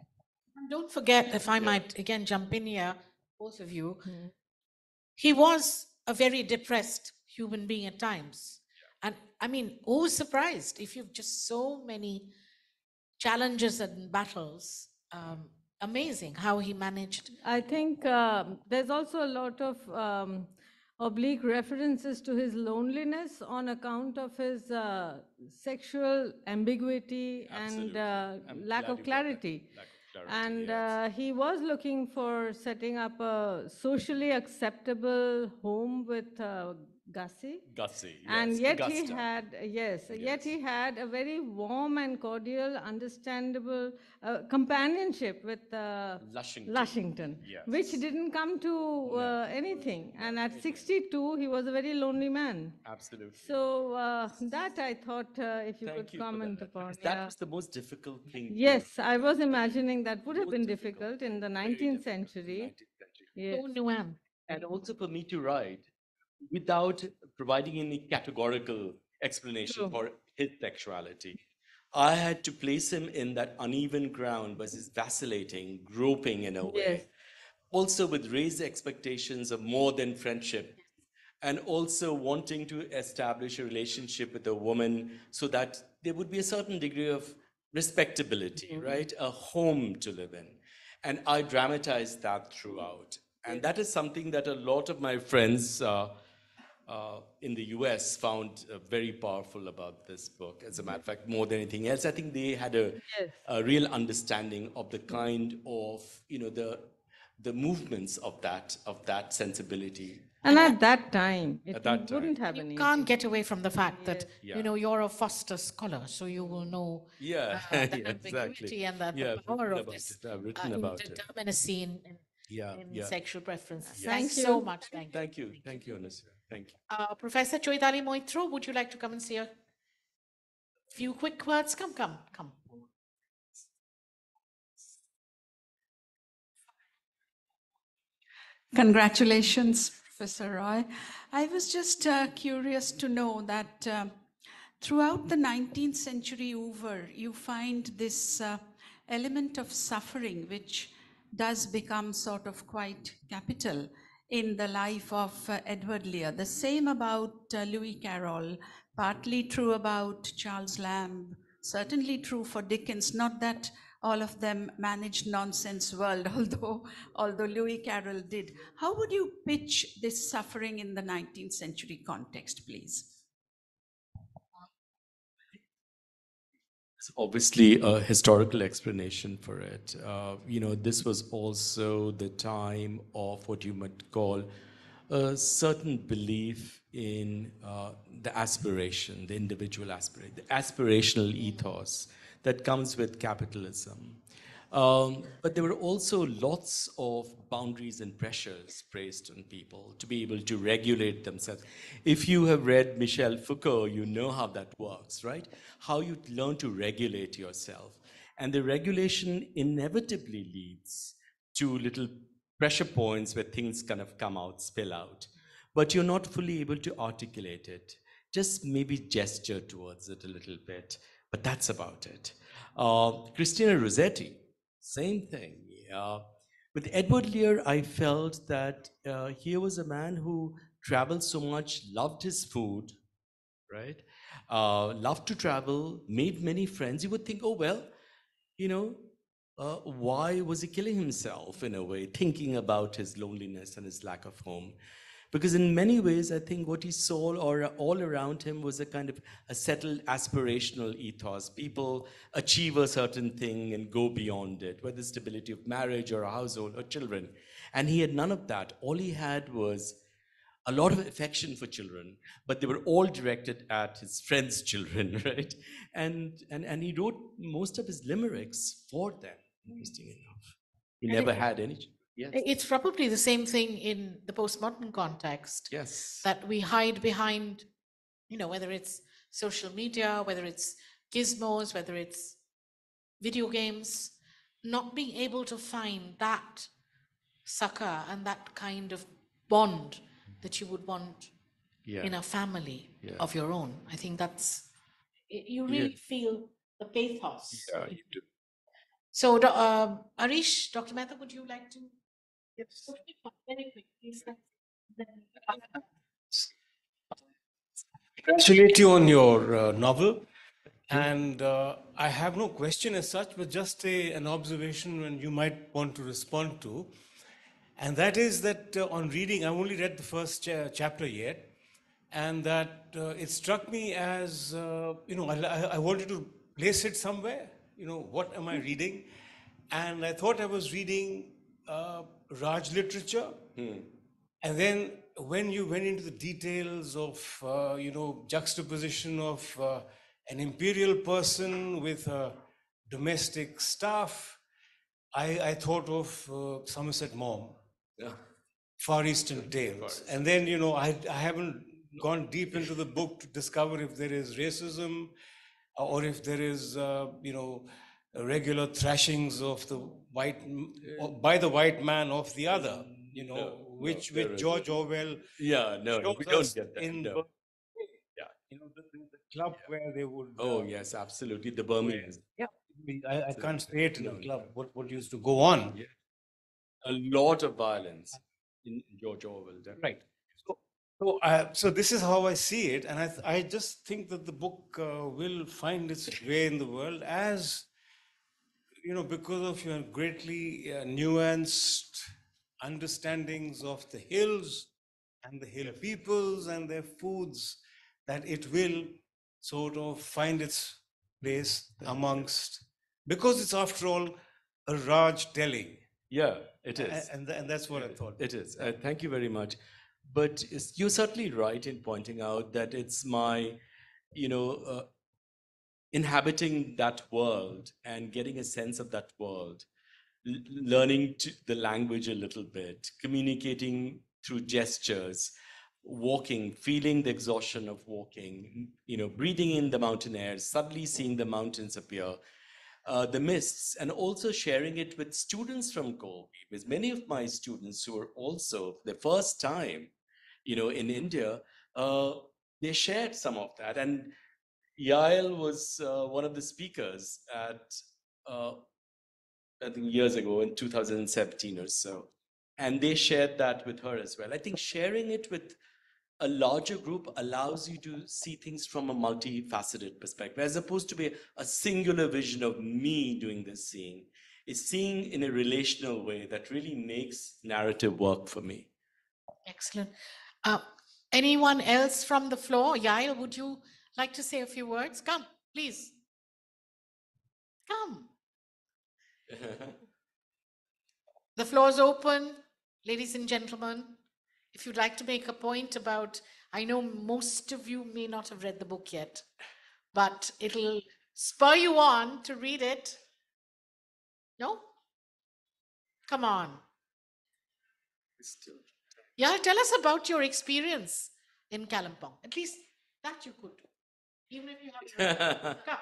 Speaker 1: And don't forget, if I might again jump in here, both of you, hmm. he was a very depressed human being at times. And I mean, who's surprised if you've just so many challenges and battles. Um, amazing how he managed.
Speaker 5: I think um there's also a lot of um, oblique references to his loneliness on account of his uh, sexual ambiguity and uh, lack of
Speaker 2: you brought that-
Speaker 5: clarity.
Speaker 2: lack of clarity,
Speaker 5: And
Speaker 2: yes.
Speaker 5: uh, he was looking for setting up a socially acceptable home with uh, Gussie.
Speaker 2: Gussie.
Speaker 5: And
Speaker 2: yes,
Speaker 5: yet he had, yes, yet he had a very warm and cordial, understandable uh, companionship with uh,
Speaker 2: Lushington.
Speaker 5: Lushington, which didn't come to uh, anything. And at 62, he was a very lonely man.
Speaker 2: Absolutely.
Speaker 5: So uh, that I thought uh, if you
Speaker 2: Thank
Speaker 5: could
Speaker 2: you
Speaker 5: comment
Speaker 2: that,
Speaker 5: upon.
Speaker 2: that
Speaker 5: yeah.
Speaker 2: was the most difficult thing. to-
Speaker 5: Yes, I was imagining that would have
Speaker 2: Most
Speaker 5: been
Speaker 2: difficult,
Speaker 5: difficult in the 19th century.
Speaker 2: 19th century.
Speaker 5: Yes.
Speaker 1: So Nuam.
Speaker 2: and also for me to write without providing any categorical explanation
Speaker 5: True.
Speaker 2: for his sexuality. I had to place him in that uneven ground versus vacillating, groping in a way.
Speaker 5: Yes.
Speaker 2: Also, with raised expectations of more than friendship, and also wanting to establish a relationship with a woman so that there would be a certain degree of respectability, right? A home to live in. And I dramatized that throughout. And that is something that a lot of my friends uh, uh, in the US found uh, very powerful about this book. As a matter of fact, more than anything else, I think they had a,
Speaker 5: Yes.
Speaker 2: a real understanding of the kind of, you know, the the movements of that of that sensibility.
Speaker 5: And at that time, it
Speaker 2: At that
Speaker 5: wouldn't
Speaker 2: time.
Speaker 5: have
Speaker 1: You
Speaker 5: any.
Speaker 1: can't get away from the fact that
Speaker 2: Yeah.
Speaker 1: you know you're a Forster scholar, so you will know
Speaker 2: Yeah,
Speaker 1: uh,
Speaker 2: yeah,
Speaker 1: the
Speaker 2: exactly.
Speaker 1: and the, the
Speaker 2: Yeah, I've
Speaker 1: power
Speaker 2: written
Speaker 1: of
Speaker 2: about
Speaker 1: this
Speaker 2: it. I've written
Speaker 1: uh,
Speaker 2: about it.
Speaker 1: indeterminacy in, in,
Speaker 2: Yeah,
Speaker 1: in
Speaker 2: yeah.
Speaker 1: sexual preferences.
Speaker 2: Yes.
Speaker 1: Thanks
Speaker 5: Thank
Speaker 1: so much. Thank you.
Speaker 2: Thank you, thank you, Anasuya. Thank you.
Speaker 1: Uh, Professor Chaitali Moitro, would you like to come and say a few quick words? Come, come, come.
Speaker 6: Congratulations, Professor Roy. I was just uh, curious to know that uh, throughout the 19th century over, you find this uh, element of suffering, which does become sort of quite capital in the life of uh, Edward Lear. The same about uh, Lewis Carroll, partly true about Charles Lamb, certainly true for Dickens. Not that all of them managed nonsense world, although although Lewis Carroll did. How would you pitch this suffering in the 19th century context, please?
Speaker 2: Obviously a historical explanation for it. Uh, you know, this was also the time of what you might call a certain belief in uh, the aspiration, the individual aspiration, the aspirational ethos that comes with capitalism. Um, but there were also lots of boundaries and pressures placed on people to be able to regulate themselves. If you have read Michel Foucault, you know how that works, right? How you learn to regulate yourself. And the regulation inevitably leads to little pressure points where things kind of come out, spill out. But you're not fully able to articulate it. Just maybe gesture towards it a little bit, but that's about it. Uh, Christina Rossetti, same thing. yeah. with Edward Lear, I felt that uh, here was a man who traveled so much, loved his food, right? Uh, loved to travel, made many friends. You would think, oh, well, you know, uh, why was he killing himself in a way, thinking about his loneliness and his lack of home? Because in many ways, I think what he saw or all around him was a kind of a settled aspirational ethos. People achieve a certain thing and go beyond it, whether stability of marriage or a household or children. And he had none of that. All he had was a lot of affection for children, but they were all directed at his friends' children, right? And and and he wrote most of his limericks for them. Interesting enough, he never had any. children. Yes.
Speaker 1: It's probably the same thing in the postmodern context.
Speaker 2: Yes.
Speaker 1: that we hide behind, you know, whether it's social media, whether it's gizmos, whether it's video games, not being able to find that succour and that kind of bond that you would want
Speaker 2: yeah.
Speaker 1: in a family
Speaker 2: Yeah.
Speaker 1: of your own. I think that's, you really feel the pathos.
Speaker 2: yeah, you do.
Speaker 1: So, um, Arish, Dr. Mehta, would you like to? Yes. Very quick, please.
Speaker 7: Congratulate you on your uh, novel And uh, I have no question as such, but just a, an observation and you might want to respond to. And that is that uh, on reading, I've only read the first cha- chapter yet, and that uh, it struck me as, uh, you know, I, I- I wanted to place it somewhere. You know, what am I reading? And I thought I was reading uh, Raj literature. And then when you went into the details of, uh, you know, juxtaposition of uh, an imperial person with a domestic staff, I, I thought of uh, Somerset Maugham, Far Eastern Tales. And then, you know, I, I haven't gone deep into the book to discover if there is racism uh, or if there is, uh, you know, regular thrashings of the white, by the white man of the other, you know,
Speaker 2: no,
Speaker 7: which, which
Speaker 2: isn't.
Speaker 7: George Orwell
Speaker 2: Yeah, no, no, we don't get that.
Speaker 7: in
Speaker 2: no. Yeah.
Speaker 7: you know, the, the, the club where they would.
Speaker 2: Oh,
Speaker 7: uh,
Speaker 2: yes, absolutely. The Burmese.
Speaker 7: yeah I, I can't say it in
Speaker 2: No,
Speaker 7: a club. What, what used to go on?
Speaker 2: Yeah. A lot of violence in George Orwell. definitely.
Speaker 7: Right. So, so, I, so this is how I see it, and I, th- I just think that the book uh, will find its way in the world as, you know, because of your greatly uh, nuanced understandings of the hills and the hill peoples and their foods, that it will sort of find its place amongst, because it's after all a Raj telling.
Speaker 2: Yeah, it is.
Speaker 7: And, and that's what I thought.
Speaker 2: It is. Uh, thank you very much. But you're certainly right in pointing out that it's my, you know, uh, inhabiting that world and getting a sense of that world, learning the language a little bit, communicating through gestures, walking, feeling the exhaustion of walking, you know, breathing in the mountain air, suddenly seeing the mountains appear, uh, the mists, and also sharing it with students from Colby. Because many of my students who are also the first time, you know, in India, uh, they shared some of that. And Yael was uh, one of the speakers at, uh, I think years ago in 2017 or so. And they shared that with her as well. I think sharing it with a larger group allows you to see things from a multifaceted perspective, as opposed to be a singular vision of me doing this seeing. Is seeing in a relational way that really makes narrative work for me.
Speaker 1: Excellent. Uh, anyone else from the floor? Yael, would you like to say a few words? Come, please. Come. The floor is open, ladies and gentlemen. If you'd like to make a point about, I know most of you may not have read the book yet, but it'll spur you on to read it. No? Come on. Yeah, tell us about your experience in Kalimpong. At least that you could, even if you haven't. read it. Come.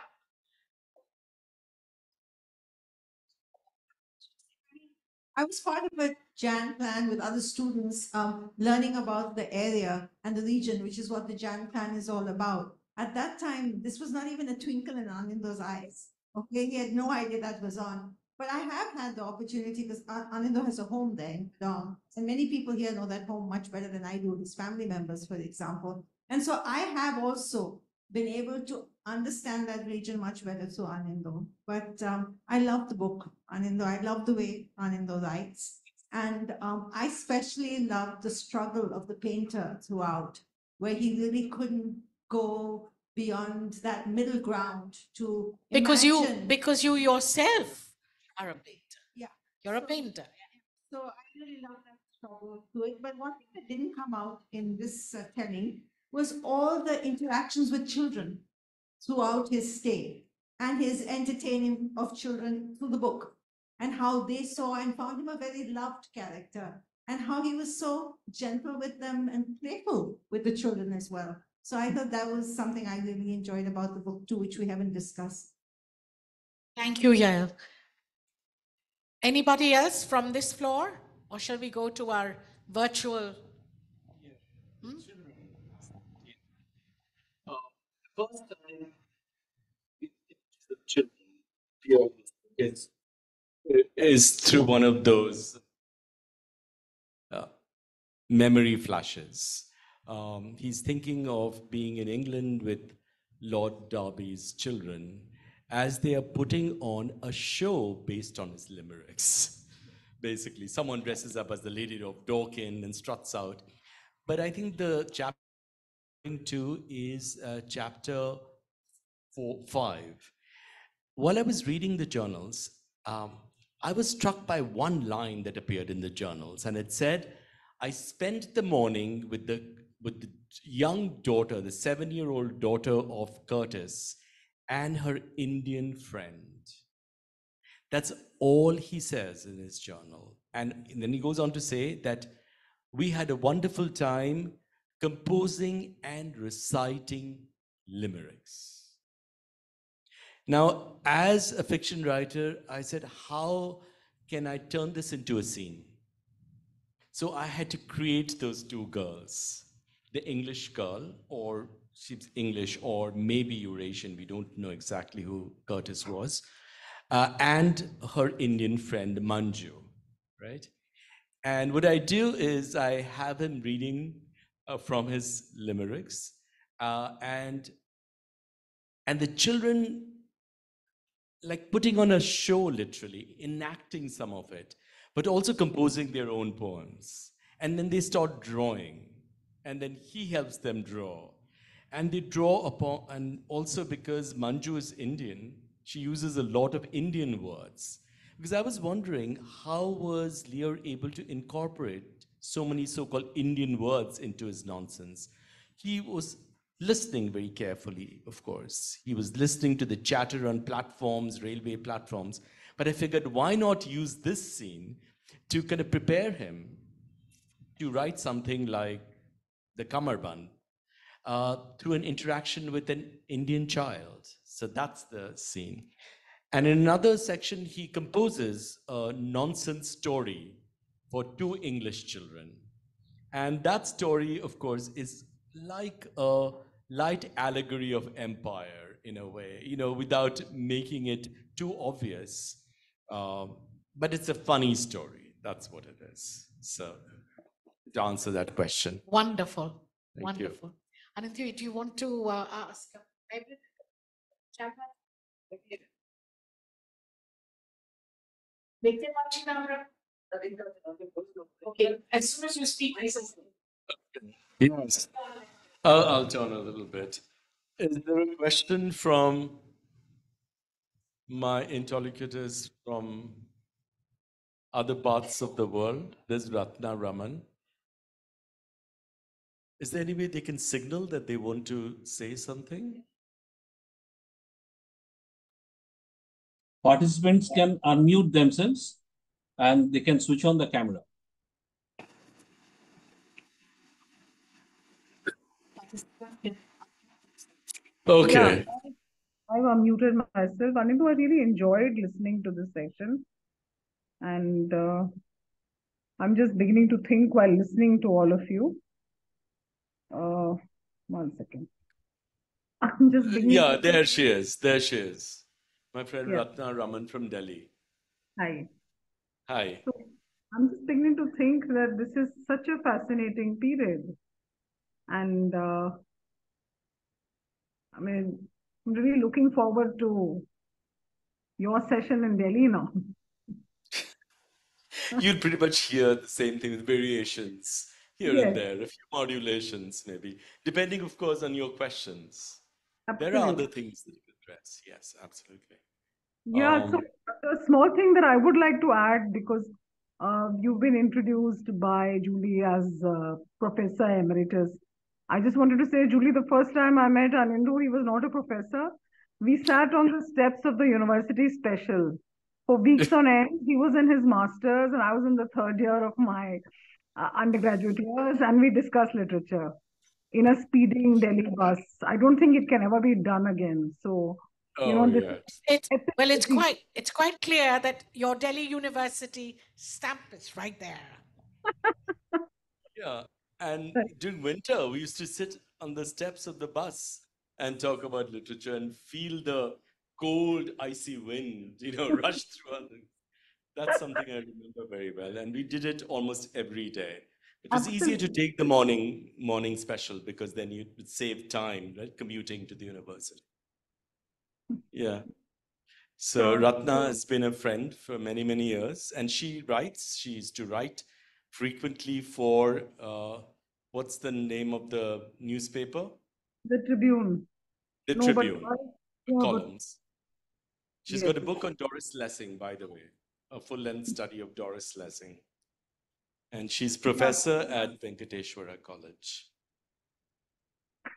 Speaker 8: I was part of a Jan plan with other students, um, learning about the area and the region, which is what the Jan plan is all about. At that time, this was not even a twinkle in Anindyo's eyes. Okay, he had no idea that was on. But I have had the opportunity because Anando has a home there in Padang, and many people here know that home much better than I do, his family members, for example. And so I have also been able to understand that region much better through Anindyo. But um, I love the book, Anindyo. I love the way Anindyo writes. And um, I especially love the struggle of the painter throughout, where he really couldn't go beyond that middle ground to
Speaker 1: Because you, because you yourself are a painter.
Speaker 8: Yeah.
Speaker 1: You're a painter.
Speaker 8: So I really love that struggle to it. But one thing that didn't come out in this uh, telling was all the interactions with children throughout his stay and his entertaining of children through the book and how they saw and found him a very loved character and how he was so gentle with them and playful with the children as well. So I thought that was something I really enjoyed about the book too, which we haven't discussed.
Speaker 1: Thank you, Yael. Anybody else from this floor? Or shall we go to our virtual?
Speaker 2: First time is, is through one of those uh, memory flashes. Um, he's thinking of being in England with Lord Derby's children as they are putting on a show based on his limericks. Basically, someone dresses up as the Lady of Dorking and struts out. But I think the chapter two is uh, chapter four, five. While I was reading the journals, um, I was struck by one line that appeared in the journals, and it said, I spent the morning with the, with the young daughter, the seven year old daughter of Curtis, and her Indian friend. That's all he says in his journal. And then he goes on to say that we had a wonderful time composing and reciting limericks. Now, as a fiction writer, I said, how can I turn this into a scene? So I had to create those two girls the English girl, or she's English, or maybe Eurasian, we don't know exactly who Curtis was, uh, and her Indian friend Manju, right? And what I do is I have him reading uh, from his limericks, uh, and and the children like putting on a show literally enacting some of it but also composing their own poems. And then they start drawing and then he helps them draw. And they draw upon and also because manju is indian she uses a lot of indian words. Because i was wondering how was lear able to incorporate so many so-called indian words into his nonsense he was listening very carefully, of course. He was listening to the chatter on platforms, railway platforms. But I figured, why not use this scene to kind of prepare him to write something like the Cummerbund uh, through an interaction with an Indian child. So that's the scene. And in another section, he composes a nonsense story for two English children. And that story, of course, is like a light allegory of empire in a way, you know, without making it too obvious. Um, but it's a funny story. That's what it is. So, to answer that question.
Speaker 1: Wonderful.
Speaker 2: Thank you.
Speaker 1: Wonderful. Ananthi, do you want to uh, ask? Okay, as soon as you speak, I say
Speaker 2: Yes. I'll, I'll turn a little bit. Is there a question from my interlocutors from other parts of the world? There's Ratna Raman. Is there any way they can signal that they want to say something?
Speaker 9: Participants can unmute themselves and they can switch on the camera.
Speaker 2: Okay.
Speaker 10: I've unmuted myself. Anindyo, I really enjoyed listening to this session. And uh, I'm just beginning to think while listening to all of you. Uh, one second. I'm just beginning
Speaker 2: Yeah,
Speaker 10: to
Speaker 2: there she is. There she is. My friend
Speaker 10: Yeah.
Speaker 2: Ratna Raman from Delhi.
Speaker 10: Hi.
Speaker 2: Hi.
Speaker 10: So I'm just beginning to think that this is such a fascinating period. And uh, I mean, I'm really looking forward to your session in Delhi now.
Speaker 2: You'll pretty much hear the same thing with variations here
Speaker 10: Yes.
Speaker 2: and there, a few modulations maybe, depending, of course, on your questions. There are other things that you can address. Yes, absolutely.
Speaker 10: Yeah, so
Speaker 2: Um,
Speaker 10: a small thing that I would like to add because uh, you've been introduced by Julie as uh, Professor Emeritus. I just wanted to say, Julie, the first time I met Anindyo, he was not a professor. We sat on the steps of the university special for weeks on end. He was in his master's, and I was in the third year of my uh, undergraduate years, and we discussed literature in a speeding Delhi bus. I don't think it can ever be done again. So, you oh, know,
Speaker 2: oh,
Speaker 10: this.
Speaker 1: It's, well, it's quite it's quite clear that your Delhi University stamp is right there.
Speaker 2: Yeah. And
Speaker 10: Right.
Speaker 2: during winter, we used to sit on the steps of the bus and talk about literature and feel the cold, icy wind, you know, rush through. our- That's something I remember very well. And we did it almost every day. It was easier to take the morning morning special because then you would save time, right? Commuting to the university. Yeah. So Ratna has been a friend for many, many years, and she writes. She used to write frequently for uh, what's the name of the newspaper?
Speaker 10: The Tribune.
Speaker 2: The
Speaker 10: No, but
Speaker 2: Tribune
Speaker 10: but
Speaker 2: columns. She's got a book on Doris Lessing, by the way, a full-length study of Doris Lessing. And she's professor at Venkateswara College.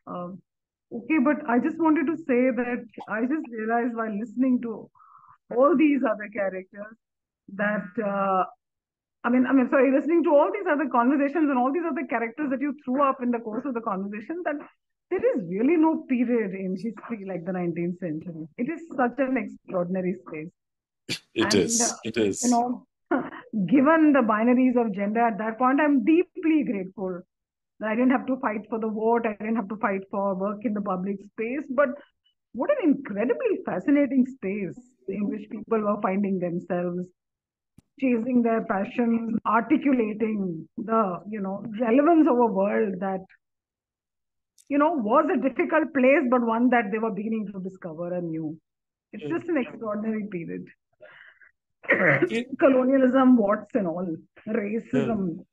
Speaker 10: Um, okay, but I just wanted to say that I just realized while listening to all these other characters that uh, I mean, I mean, sorry, listening to all these other conversations and all these other characters that you threw up in the course of the conversation, that there is really no period in history like the 19th century. It is such an extraordinary space.
Speaker 2: It
Speaker 10: And,
Speaker 2: is.
Speaker 10: uh,
Speaker 2: It is.
Speaker 10: You know, given the binaries of gender at that point, I'm deeply grateful I didn't have to fight for the vote, I didn't have to fight for work in the public space. But what an incredibly fascinating space in which people were finding themselves, chasing their passions, articulating the, you know, relevance of a world that, you know, was a difficult place, but one that they were beginning to discover anew. It's just an extraordinary period. Colonialism, what's and all, racism,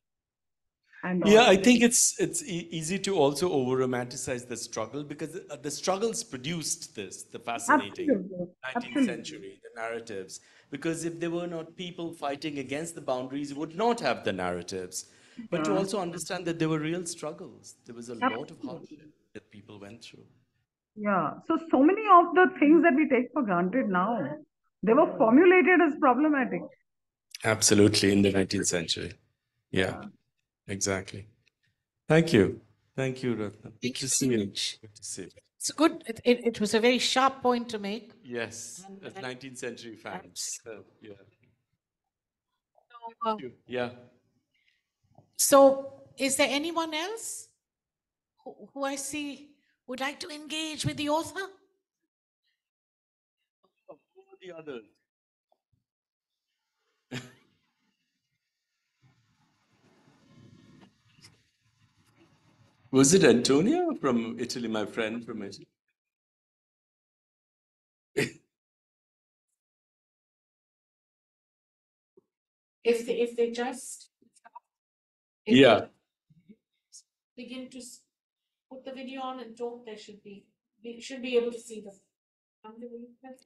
Speaker 10: and.
Speaker 2: Yeah, I think it's it's e- easy to also over romanticize the struggle because the, uh, the struggles produced this, the fascinating
Speaker 10: Absolutely.
Speaker 2: 19th
Speaker 10: Absolutely.
Speaker 2: century, the narratives. Because if there were not people fighting against the boundaries, you would not have the narratives. But to also understand that there were real struggles, there was a lot of hardship that people went through.
Speaker 10: Yeah. So, so many of the things that we take for granted now, they were formulated as problematic.
Speaker 2: Absolutely, in the 19th century. Yeah, exactly. Thank you. Thank you, Ratna. Good
Speaker 1: Thank
Speaker 2: to
Speaker 1: you
Speaker 2: see you.
Speaker 1: much.
Speaker 2: Good to see you.
Speaker 1: It's good. It, it, it was a very sharp point to make.
Speaker 2: Yes,
Speaker 1: And-
Speaker 2: as
Speaker 1: and-
Speaker 2: 19th century fans. So, yeah.
Speaker 1: Uh.
Speaker 2: Yeah.
Speaker 1: So, is there anyone else who, who I see would like to engage with the author?
Speaker 2: Who are the others? Was it Antonia from Italy, my friend from Italy?
Speaker 1: If they, if they just if
Speaker 2: Yeah.
Speaker 1: they begin to put the video on and talk, they should be we should be able to see the.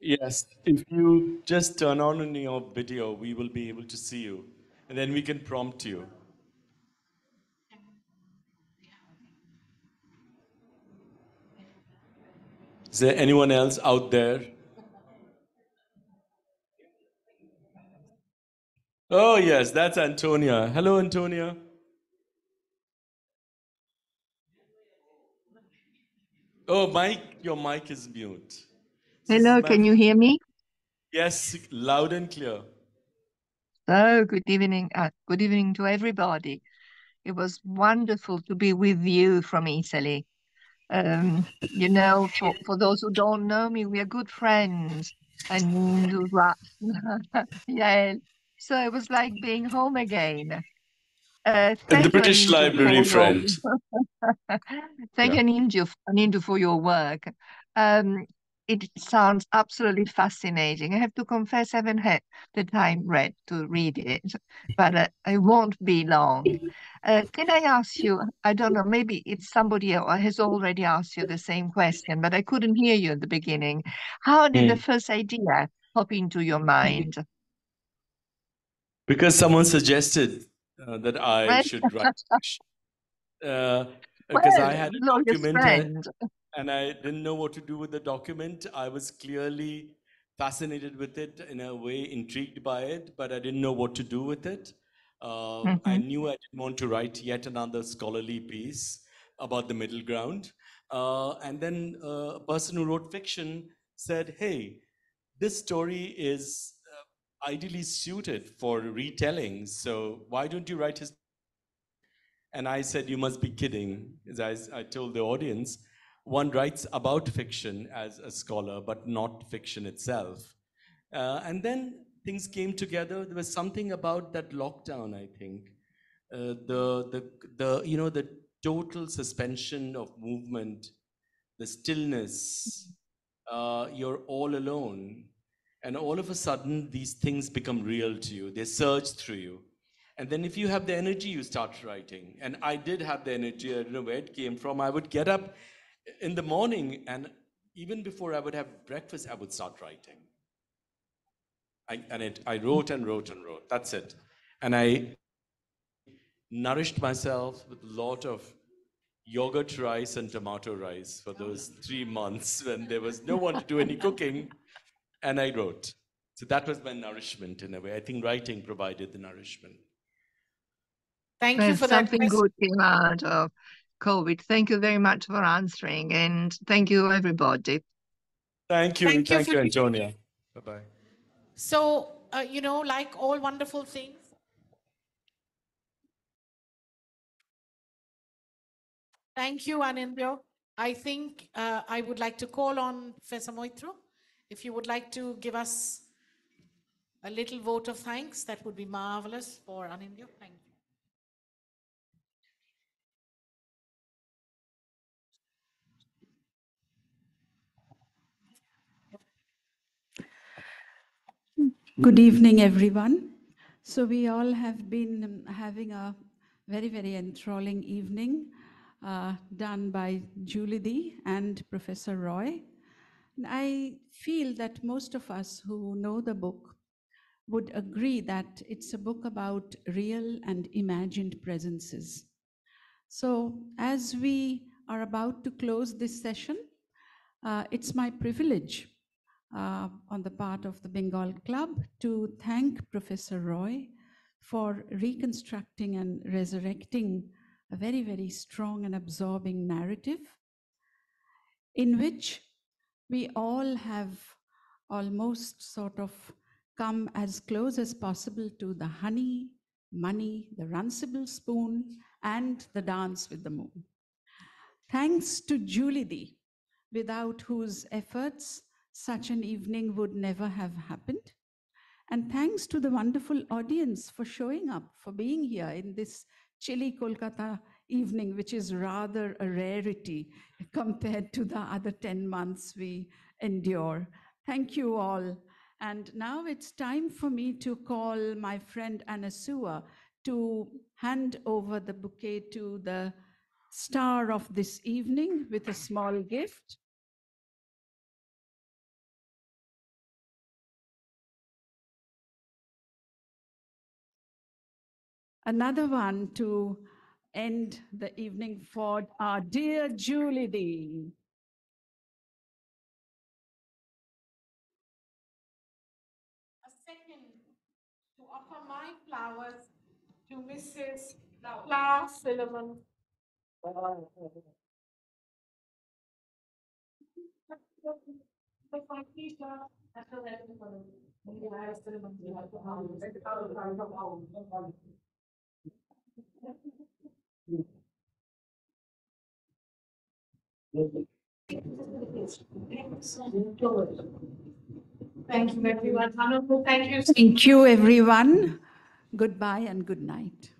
Speaker 2: Yes, if you just turn on in your video, we will be able to see you, and then we can prompt you. Is there anyone else out there? Oh, yes, that's Antonia. Hello, Antonia. Oh, Mike, your mic is mute.
Speaker 11: Hello, can you hear me?
Speaker 2: Yes, loud and clear.
Speaker 11: Oh, good evening. Uh, good evening to everybody. It was wonderful to be with you from Italy. Um, you know, for, for those who don't know me, we are good friends. And yeah. So it was like being home again. Uh,
Speaker 2: the British Library friend.
Speaker 11: Thank
Speaker 2: Yeah.
Speaker 11: you, Anindyo, for your work. Um, it sounds absolutely fascinating. I have to confess, I haven't had the time read to read it, but uh, I won't be long. Uh, can I ask you? I don't know, maybe it's somebody else has already asked you the same question, but I couldn't hear you at the beginning. How did the
Speaker 2: Hmm.
Speaker 11: first idea pop into your mind?
Speaker 2: Because someone suggested uh, that I should write. Uh, because I had a
Speaker 11: glorious
Speaker 2: document uh. And I didn't know what to do with the document. I was clearly fascinated with it, in a way, intrigued by it, but I didn't know what to do with it. Uh, I
Speaker 11: Mhm.
Speaker 2: knew I didn't want to write yet another scholarly piece about the middle ground. Uh, and then uh, a person who wrote fiction said, Hey, this story is uh, ideally suited for retelling. So why don't you write his? And I said, You must be kidding. As I, I told the audience, one writes about fiction as a scholar, but not fiction itself. Uh, and then things came together. There was something about that lockdown, I think, uh, the, the, the, you know, the total suspension of movement, the stillness, uh, you're all alone. And all of a sudden, these things become real to you. They surge through you. And then, if you have the energy, you start writing. And I did have the energy. I don't know where it came from. I would get up in the morning, and even before I would have breakfast, I would start writing. I, and it, I wrote and wrote and wrote. That's it. And I nourished myself with a lot of yogurt rice and tomato rice for those three months when there was no one to do any cooking. And I wrote. So that was my nourishment in a way. I think writing provided the nourishment.
Speaker 1: Thank you
Speaker 11: There's
Speaker 1: for that
Speaker 11: something
Speaker 1: question.
Speaker 11: good came out of COVID. Thank you very much for answering, and thank you, everybody.
Speaker 2: Thank you.
Speaker 1: Thank
Speaker 2: Thank
Speaker 1: you
Speaker 2: you,
Speaker 1: for-
Speaker 2: Antonia. Bye bye.
Speaker 1: So, uh, you know, like all wonderful things, thank you, Anindyo. I think uh, I would like to call on Professor Moitru. If you would like to give us a little vote of thanks, that would be marvelous for Anindyo. Thank you.
Speaker 6: Good evening, everyone. So, we all have been having a very, very enthralling evening uh, done by Julie Dee and Professor Roy. And I feel that most of us who know the book would agree that it's a book about real and imagined presences. So, as we are about to close this session, uh, it's my privilege uh, on the part of the Bengal Club to thank Professor Roy for reconstructing and resurrecting a very, very strong and absorbing narrative in which we all have almost sort of come as close as possible to the honey, money, the runcible spoon, and the dance with the moon. Thanks to Julie without whose efforts such an evening would never have happened. And thanks to the wonderful audience for showing up, for being here in this chilly Kolkata evening, which is rather a rarity compared to the other 10 months we endure. Thank you all. And now it's time for me to call my friend Anasuya to hand over the bouquet to the star of this evening with a small gift. Another one to end the evening for our dear Julie Dee.
Speaker 1: A second to offer my flowers to Mrs. Clara Sullivan. Thank you, everyone. Thank you.
Speaker 6: Thank you, everyone. Goodbye and good night.